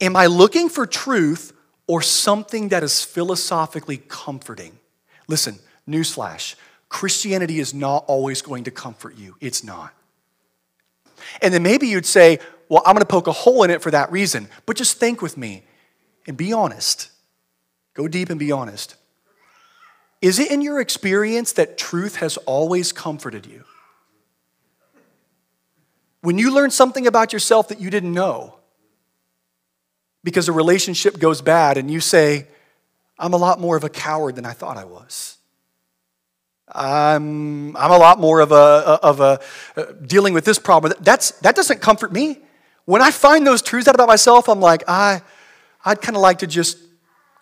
am I looking for truth or something that is philosophically comforting? Listen, newsflash Christianity is not always going to comfort you. It's not. And then maybe you'd say, well, I'm going to poke a hole in it for that reason. But just think with me and be honest. Go deep and be honest. Is it in your experience that truth has always comforted you? When you learn something about yourself that you didn't know, because a relationship goes bad, and you say, I'm a lot more of a coward than I thought I was. I'm, I'm a lot more of a, of a uh, dealing with this problem. That's, that doesn't comfort me. When I find those truths out about myself, I'm like, I, I'd kind of like to just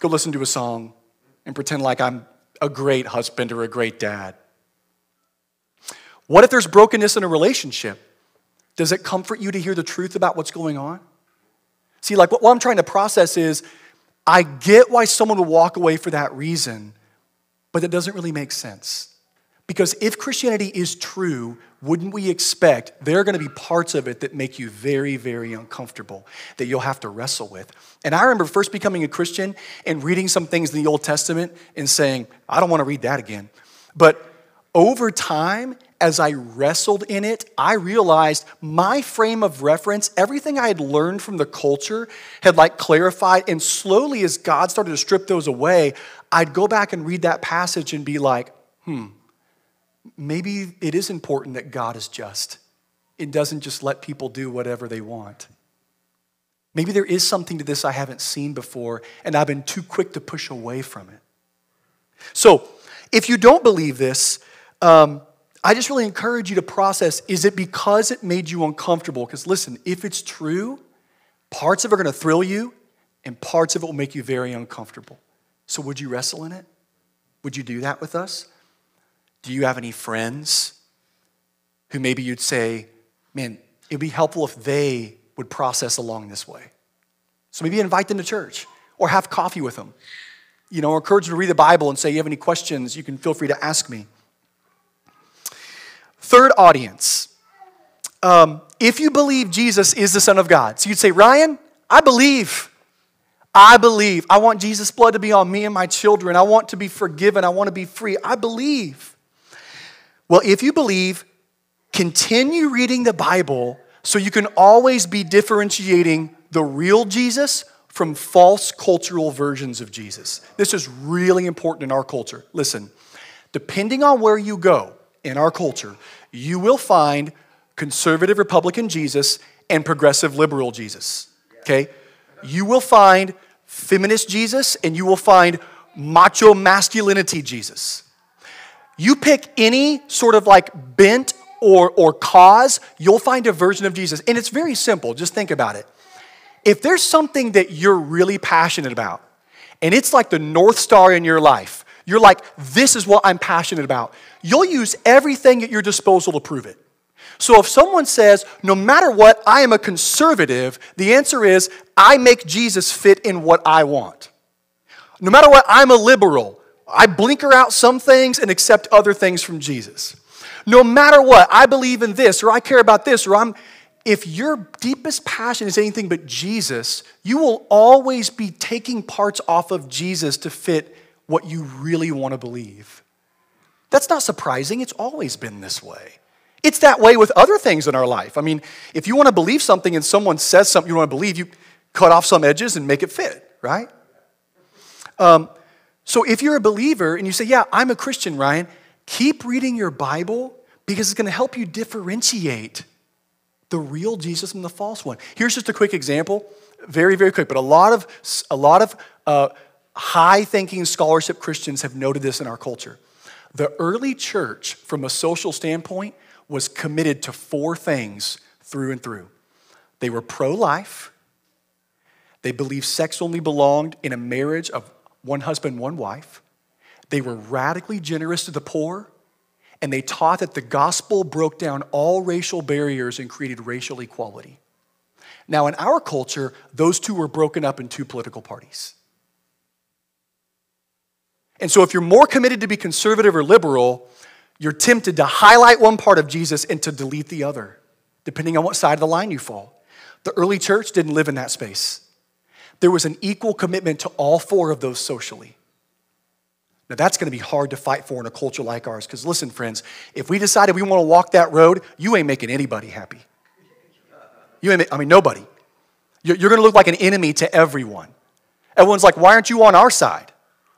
go listen to a song and pretend like I'm a great husband or a great dad. What if there's brokenness in a relationship? Does it comfort you to hear the truth about what's going on? See, like what, what I'm trying to process is I get why someone would walk away for that reason, but it doesn't really make sense. Because if Christianity is true, wouldn't we expect there are going to be parts of it that make you very, very uncomfortable, that you'll have to wrestle with? And I remember first becoming a Christian and reading some things in the Old Testament and saying, I don't want to read that again. But over time, as I wrestled in it, I realized my frame of reference, everything I had learned from the culture had like clarified. And slowly, as God started to strip those away, I'd go back and read that passage and be like, hmm, maybe it is important that God is just. It doesn't just let people do whatever they want. Maybe there is something to this I haven't seen before, and I've been too quick to push away from it. So, if you don't believe this, um, I just really encourage you to process is it because it made you uncomfortable? Because listen, if it's true, parts of it are going to thrill you, and parts of it will make you very uncomfortable. So, would you wrestle in it? Would you do that with us? Do you have any friends who maybe you'd say, man, it'd be helpful if they would process along this way? So maybe invite them to church or have coffee with them. You know, encourage them to read the Bible and say, you have any questions, you can feel free to ask me. Third audience. Um, if you believe Jesus is the Son of God, so you'd say, Ryan, I believe. I believe. I want Jesus' blood to be on me and my children. I want to be forgiven. I want to be free. I believe. Well, if you believe, continue reading the Bible so you can always be differentiating the real Jesus from false cultural versions of Jesus. This is really important in our culture. Listen, depending on where you go in our culture, you will find conservative Republican Jesus and progressive liberal Jesus. Okay? You will find feminist Jesus and you will find macho masculinity Jesus. You pick any sort of like bent or, or cause, you'll find a version of Jesus. And it's very simple. Just think about it. If there's something that you're really passionate about, and it's like the North Star in your life, you're like, this is what I'm passionate about, you'll use everything at your disposal to prove it. So if someone says, no matter what, I am a conservative, the answer is, I make Jesus fit in what I want. No matter what, I'm a liberal. I blinker out some things and accept other things from Jesus. No matter what, I believe in this or I care about this or I'm if your deepest passion is anything but Jesus, you will always be taking parts off of Jesus to fit what you really want to believe. That's not surprising. It's always been this way. It's that way with other things in our life. I mean, if you want to believe something and someone says something you want to believe, you cut off some edges and make it fit, right? Um, so if you're a believer and you say, Yeah, I'm a Christian, Ryan, keep reading your Bible because it's going to help you differentiate the real Jesus from the false one. Here's just a quick example, very, very quick, but a lot of, a lot of uh, high thinking scholarship Christians have noted this in our culture. The early church, from a social standpoint, was committed to four things through and through. They were pro life, they believed sex only belonged in a marriage of one husband, one wife. They were radically generous to the poor, and they taught that the gospel broke down all racial barriers and created racial equality. Now, in our culture, those two were broken up in two political parties. And so, if you're more committed to be conservative or liberal, you're tempted to highlight one part of Jesus and to delete the other, depending on what side of the line you fall. The early church didn't live in that space there was an equal commitment to all four of those socially. Now, that's going to be hard to fight for in a culture like ours because, listen, friends, if we decided we want to walk that road, you ain't making anybody happy. You ain't, I mean, nobody. You're, going to look like an enemy to everyone. Everyone's like, why aren't you on our side?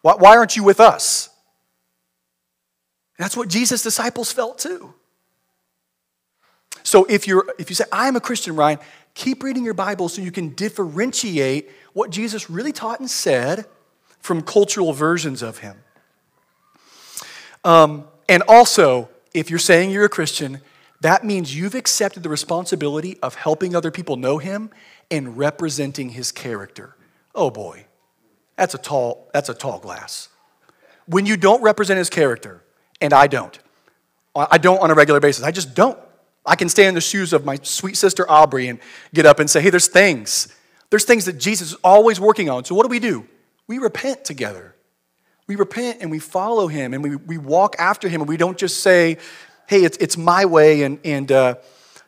Why, aren't you with us? That's what Jesus' disciples felt too. So if you're if you say, I'm a Christian, Ryan, keep reading your Bible so you can differentiate what Jesus really taught and said from cultural versions of him. Um, And also, if you're saying you're a Christian, that means you've accepted the responsibility of helping other people know him and representing his character. Oh boy, that's a tall, that's a tall glass. When you don't represent his character, and I don't, I don't on a regular basis, I just don't. I can stand in the shoes of my sweet sister Aubrey and get up and say, hey, there's things. There's things that Jesus is always working on. So what do we do? We repent together. We repent and we follow him and we, we walk after him and we don't just say, hey, it's, it's my way and, and uh,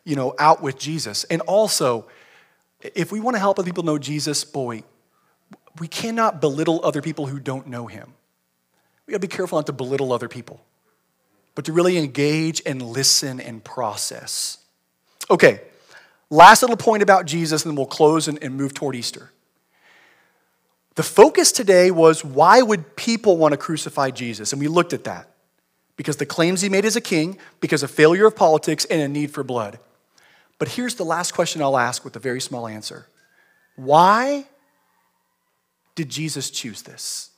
you know, out with Jesus. And also, if we want to help other people know Jesus, boy, we cannot belittle other people who don't know him. We got to be careful not to belittle other people but to really engage and listen and process. Okay, last little point about Jesus, and then we'll close and, and move toward Easter. The focus today was why would people want to crucify Jesus? And we looked at that. Because the claims he made as a king, because of failure of politics, and a need for blood. But here's the last question I'll ask with a very small answer Why did Jesus choose this?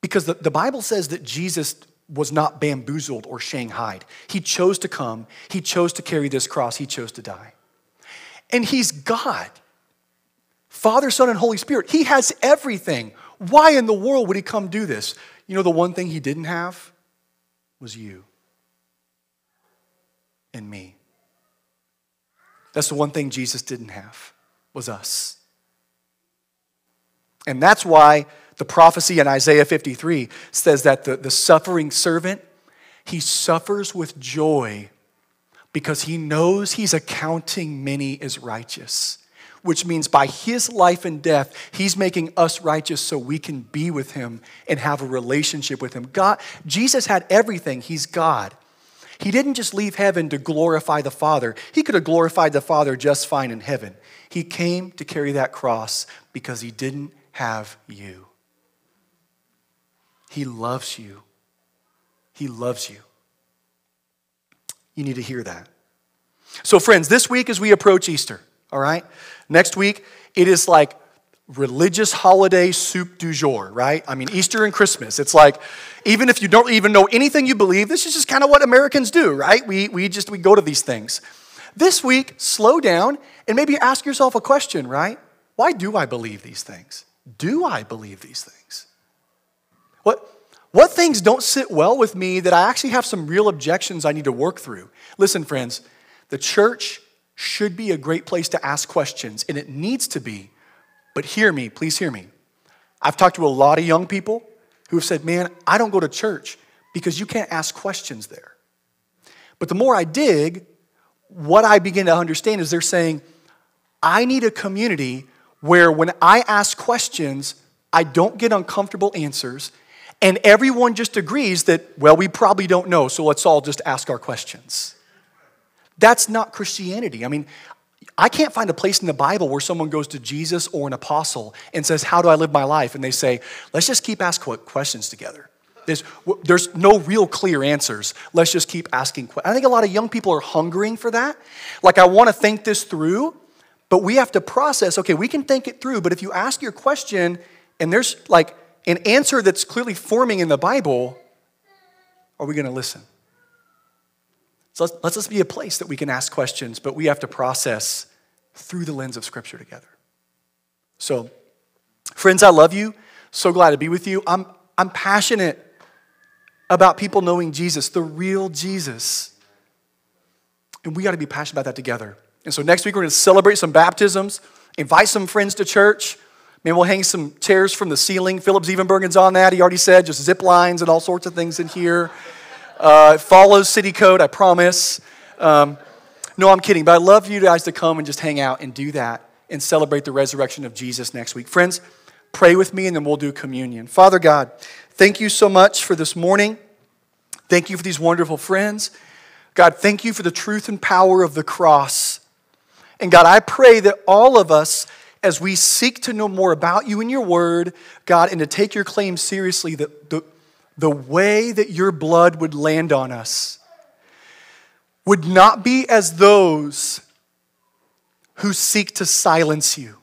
Because the, the Bible says that Jesus was not bamboozled or shanghaied. He chose to come, he chose to carry this cross, he chose to die. And he's God. Father, Son, and Holy Spirit. He has everything. Why in the world would he come do this? You know, the one thing he didn't have was you and me. That's the one thing Jesus didn't have, was us. And that's why the prophecy in Isaiah 53 says that the, the suffering servant, he suffers with joy because he knows he's accounting many as righteous, which means by his life and death, he's making us righteous so we can be with him and have a relationship with him. God, Jesus had everything, he's God. He didn't just leave heaven to glorify the Father. He could have glorified the Father just fine in heaven. He came to carry that cross because he didn't have you. He loves you. He loves you. You need to hear that. So, friends, this week as we approach Easter, all right? Next week, it is like religious holiday soup du jour, right? I mean, Easter and Christmas. It's like, even if you don't even know anything you believe, this is just kind of what Americans do, right? We, we just, we go to these things. This week, slow down and maybe ask yourself a question, right? Why do I believe these things? Do I believe these things? What, what things don't sit well with me that I actually have some real objections I need to work through? Listen, friends, the church should be a great place to ask questions, and it needs to be. But hear me, please hear me. I've talked to a lot of young people who have said, Man, I don't go to church because you can't ask questions there. But the more I dig, what I begin to understand is they're saying, I need a community where when I ask questions, I don't get uncomfortable answers, and everyone just agrees that, well, we probably don't know, so let's all just ask our questions. That's not Christianity. I mean, I can't find a place in the Bible where someone goes to Jesus or an apostle and says, How do I live my life? And they say, Let's just keep asking questions together. There's, there's no real clear answers. Let's just keep asking questions. I think a lot of young people are hungering for that. Like, I want to think this through, but we have to process okay, we can think it through, but if you ask your question and there's like an answer that's clearly forming in the Bible, are we going to listen? So let's, let's just be a place that we can ask questions, but we have to process through the lens of Scripture together. So, friends, I love you. So glad to be with you. I'm, I'm passionate about people knowing Jesus, the real Jesus. And we got to be passionate about that together. And so next week we're going to celebrate some baptisms, invite some friends to church. Maybe we'll hang some chairs from the ceiling. Philip Zevenbergen's on that. He already said just zip lines and all sorts of things in here. Uh, it follows city code, I promise. Um, no, I'm kidding, but I love you guys to come and just hang out and do that and celebrate the resurrection of Jesus next week. Friends, pray with me and then we'll do communion. Father God, thank you so much for this morning. Thank you for these wonderful friends. God, thank you for the truth and power of the cross. And God, I pray that all of us, as we seek to know more about you and your word, God, and to take your claim seriously, that the, the way that your blood would land on us would not be as those who seek to silence you.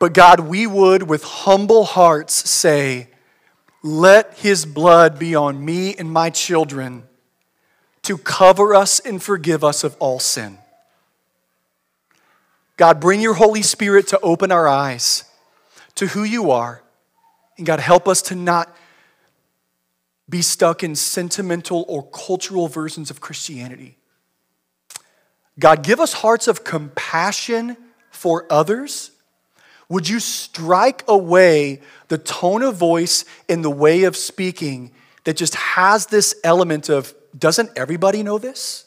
But God, we would with humble hearts say, let his blood be on me and my children to cover us and forgive us of all sin. God, bring your Holy Spirit to open our eyes to who you are. And God, help us to not be stuck in sentimental or cultural versions of Christianity. God, give us hearts of compassion for others. Would you strike away the tone of voice and the way of speaking that just has this element of, doesn't everybody know this?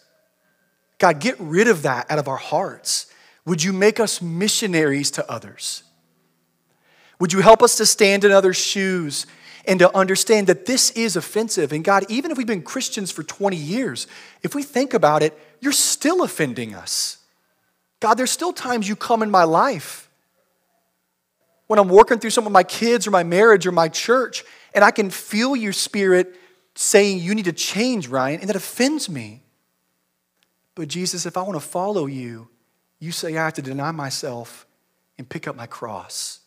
God, get rid of that out of our hearts. Would you make us missionaries to others? Would you help us to stand in others' shoes and to understand that this is offensive? And God, even if we've been Christians for 20 years, if we think about it, you're still offending us. God, there's still times you come in my life when I'm working through some of my kids or my marriage or my church, and I can feel your spirit saying, You need to change, Ryan, and that offends me. But Jesus, if I want to follow you, you say I have to deny myself and pick up my cross,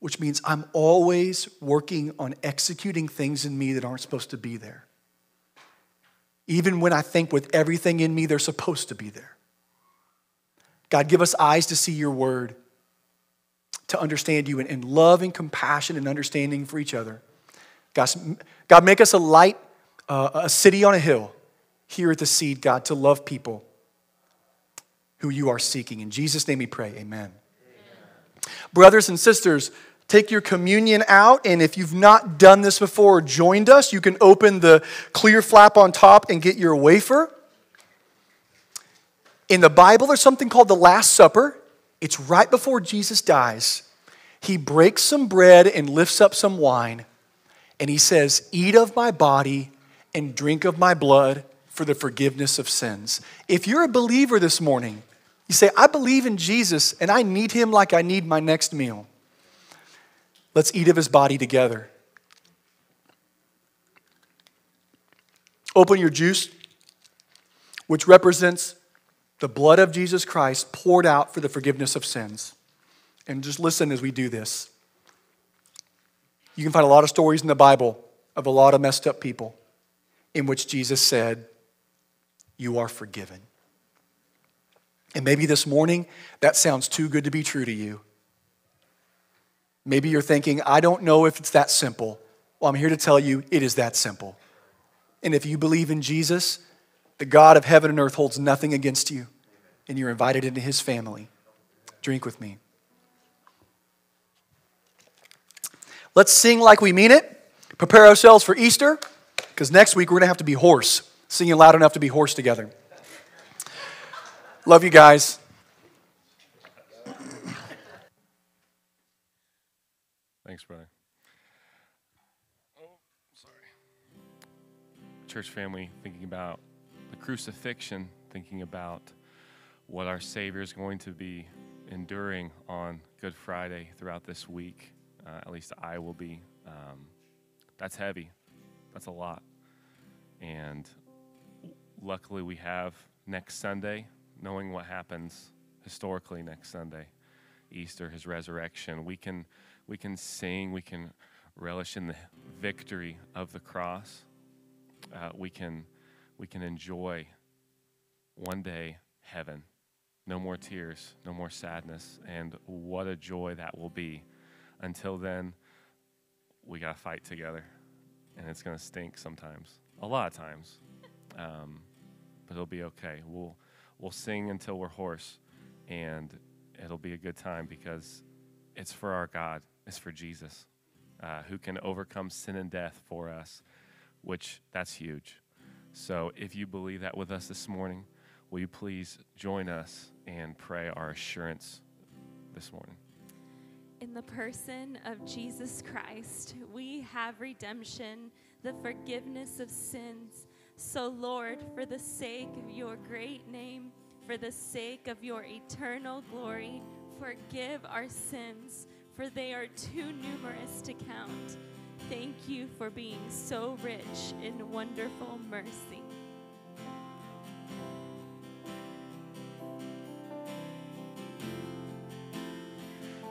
which means I'm always working on executing things in me that aren't supposed to be there. Even when I think with everything in me they're supposed to be there. God, give us eyes to see your word, to understand you and, in love and compassion and understanding for each other. God, God make us a light, uh, a city on a hill here at the seed, God, to love people who you are seeking. In Jesus' name we pray, amen. amen. Brothers and sisters, take your communion out, and if you've not done this before or joined us, you can open the clear flap on top and get your wafer. In the Bible, there's something called the Last Supper. It's right before Jesus dies. He breaks some bread and lifts up some wine, and he says, Eat of my body and drink of my blood for the forgiveness of sins. If you're a believer this morning, you say, I believe in Jesus and I need him like I need my next meal. Let's eat of his body together. Open your juice, which represents the blood of Jesus Christ poured out for the forgiveness of sins. And just listen as we do this. You can find a lot of stories in the Bible of a lot of messed up people in which Jesus said, You are forgiven. And maybe this morning that sounds too good to be true to you. Maybe you're thinking, I don't know if it's that simple. Well, I'm here to tell you it is that simple. And if you believe in Jesus, the God of heaven and earth holds nothing against you, and you're invited into his family. Drink with me. Let's sing like we mean it. Prepare ourselves for Easter, because next week we're going to have to be hoarse, singing loud enough to be hoarse together. Love you guys. Thanks, brother. Oh, sorry. Church family, thinking about the crucifixion, thinking about what our Savior is going to be enduring on Good Friday throughout this week. Uh, at least I will be. Um, that's heavy. That's a lot. And luckily, we have next Sunday, knowing what happens historically next Sunday, Easter, His resurrection. We can we can sing. We can relish in the victory of the cross. Uh, we can we can enjoy one day heaven no more tears, no more sadness, and what a joy that will be. Until then, we got to fight together, and it's going to stink sometimes, a lot of times, um, but it'll be okay. We'll we'll sing until we're hoarse, and it'll be a good time because it's for our God, it's for Jesus, uh, who can overcome sin and death for us, which that's huge. So if you believe that with us this morning, will you please join us and pray our assurance this morning. In the person of Jesus Christ, we have redemption, the forgiveness of sins. So, Lord, for the sake of your great name, for the sake of your eternal glory, forgive our sins, for they are too numerous to count. Thank you for being so rich in wonderful mercy.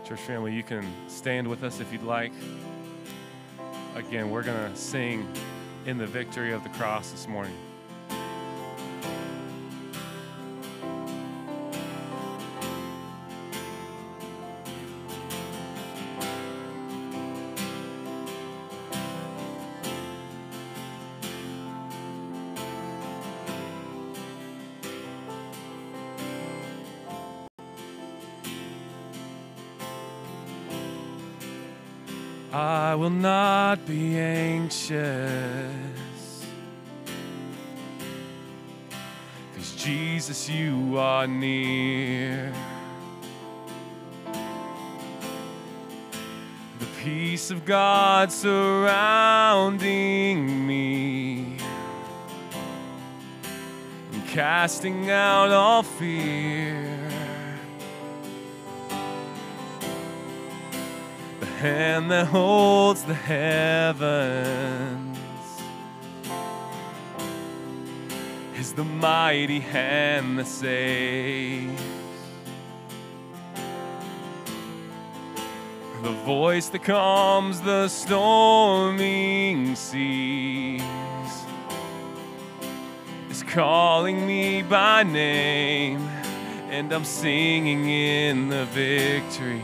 Church family, you can stand with us if you'd like. again, we're going to sing in the victory of the cross this morning. I will not be anxious. Cause Jesus, you are near. The peace of God surrounding me. And casting out all fear. Hand that holds the heavens is the mighty hand that saves. The voice that calms the storming seas is calling me by name, and I'm singing in the victory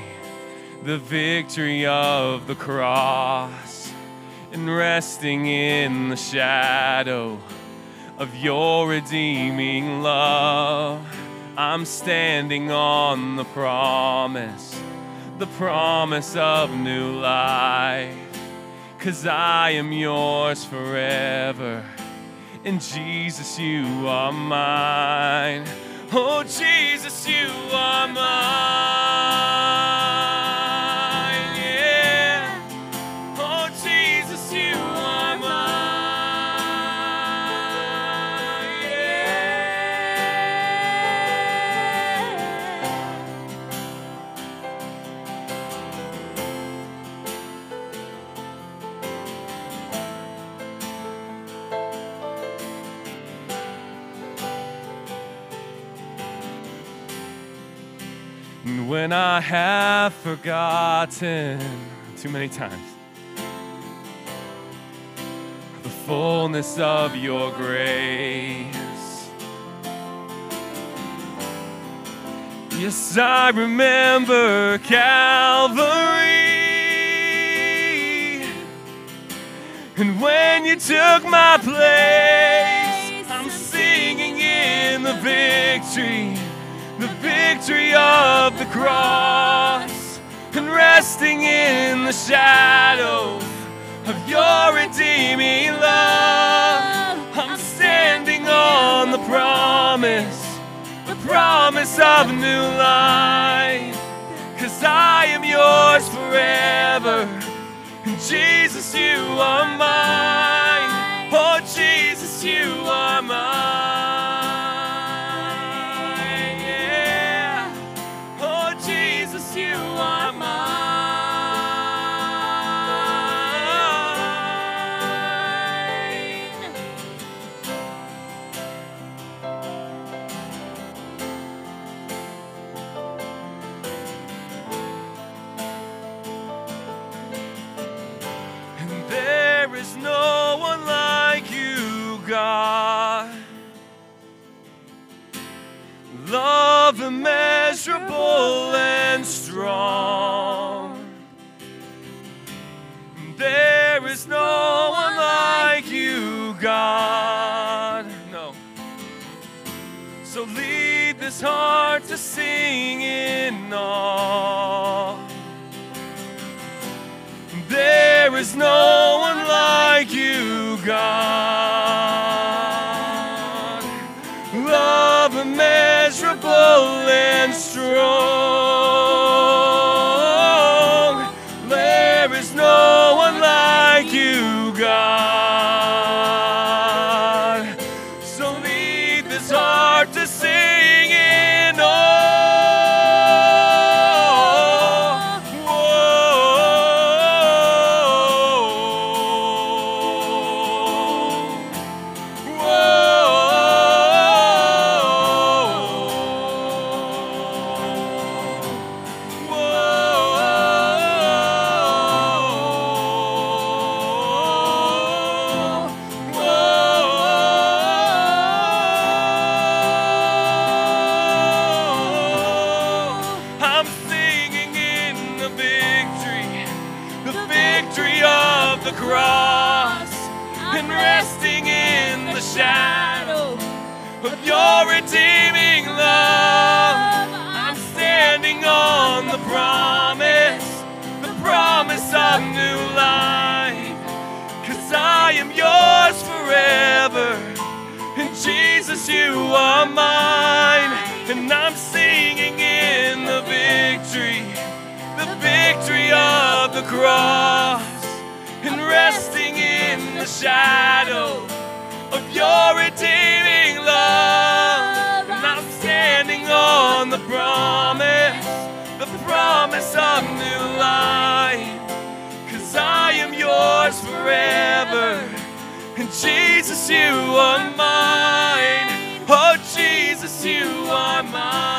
the victory of the cross and resting in the shadow of your redeeming love. I'm standing on the promise, the promise of new life. Cause I am yours forever, and Jesus, you are mine. Oh, Jesus, you are mine. When I have forgotten too many times the fullness of your grace. Yes, I remember Calvary. And when you took my place, I'm singing in the victory, the victory of the cross, and resting in the shadow of your redeeming love. I'm standing on the promise, the promise of a new life. Cause I am yours forever. And Jesus, you are mine. Oh, Jesus, you are mine. Immeasurable and strong. There is no one like you, God. No. So lead this heart to sing in awe. There is no one like you, God. And strong. Are mine. And I'm singing in the victory, the victory of the cross. And resting in the shadow of your redeeming love. And I'm standing on the promise, the promise of new life. Cause I am yours forever. And Jesus, you are mine. Are mine.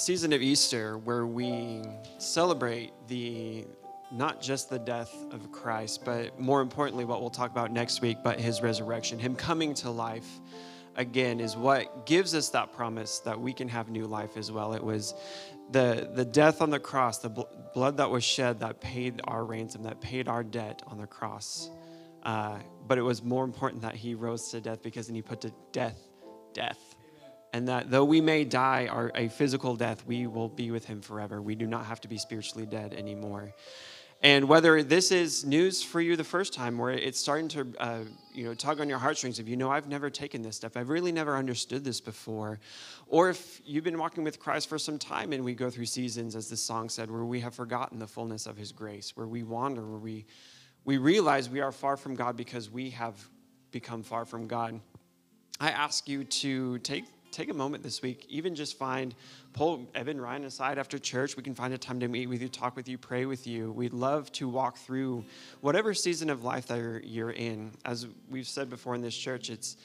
Season of Easter, where we celebrate the not just the death of Christ, but more importantly, what we'll talk about next week, but his resurrection, him coming to life again, is what gives us that promise that we can have new life as well. It was the, the death on the cross, the bl- blood that was shed that paid our ransom, that paid our debt on the cross. Uh, but it was more important that he rose to death because then he put to death, death and that though we may die our, a physical death, we will be with him forever. We do not have to be spiritually dead anymore. And whether this is news for you the first time, where it's starting to, uh, you know, tug on your heartstrings, if you know I've never taken this step, I've really never understood this before, or if you've been walking with Christ for some time and we go through seasons, as this song said, where we have forgotten the fullness of His grace, where we wander, where we we realize we are far from God because we have become far from God. I ask you to take take a moment this week, even just find, pull Evan Ryan aside after church. We can find a time to meet with you, talk with you, pray with you. We'd love to walk through whatever season of life that you're, in. As we've said before in this church, it's,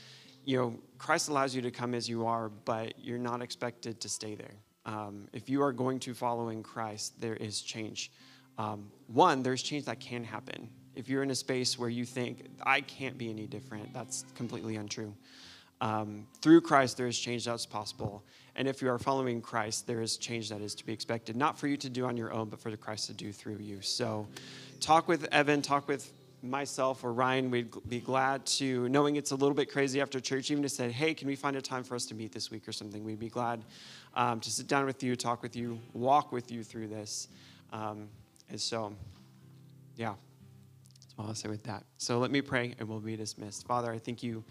you know, Christ allows you to come as you are, but you're not expected to stay there. Um, if you are going to follow in Christ, there is change. Um, one, there's change that can happen. If you're in a space where you think, I can't be any different, that's completely untrue. Um, through Christ, there is change that's possible. And if you are following Christ, there is change that is to be expected, not for you to do on your own, but for the Christ to do through you. So talk with Evan, talk with myself or Ryan. We'd be glad to, knowing it's a little bit crazy after church, even to say, hey, can we find a time for us to meet this week or something? We'd be glad um, to sit down with you, talk with you, walk with you through this. Um, and so, yeah, that's all I'll say with that. So let me pray and we'll be dismissed. Father, I thank you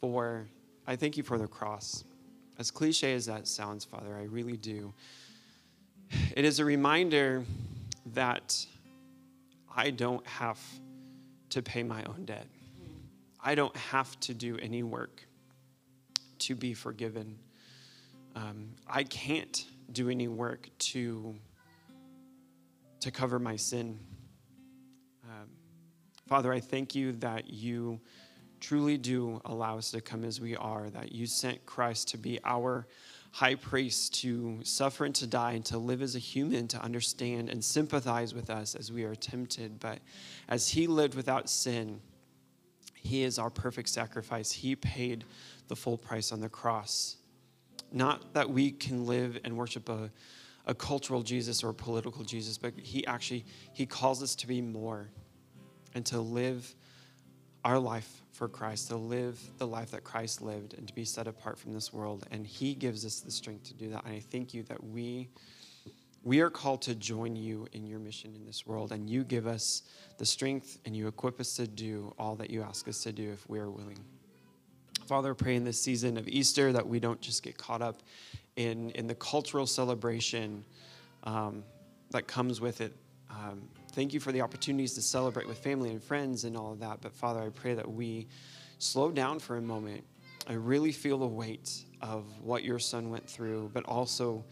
for I thank you for the cross. As cliche as that sounds, Father, I really do. It is a reminder that I don't have to pay my own debt. I don't have to do any work to be forgiven. Um, I can't do any work to, to cover my sin. Um, Father, I thank you that you truly do allow us to come as we are, that you sent Christ to be our high priest, to suffer and to die, and to live as a human, to understand and sympathize with us as we are tempted. But as he lived without sin, he is our perfect sacrifice. He paid the full price on the cross. Not that we can live and worship a, a cultural Jesus or a political Jesus, but he actually he calls us to be more and to live our life for Christ, to live the life that Christ lived and to be set apart from this world. And He gives us the strength to do that. And I thank you that we we are called to join you in your mission in this world, and you give us the strength and you equip us to do all that you ask us to do if we are willing. Father, pray in this season of Easter that we don't just get caught up in, in the cultural celebration um, that comes with it. Um, thank you for the opportunities to celebrate with family and friends and all of that. But Father, I pray that we slow down for a moment. I really feel the weight of what your son went through, but also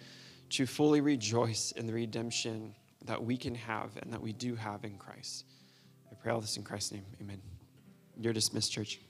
to fully rejoice in the redemption that we can have and that we do have in Christ. I pray all this in Christ's name. Amen. You're dismissed, church.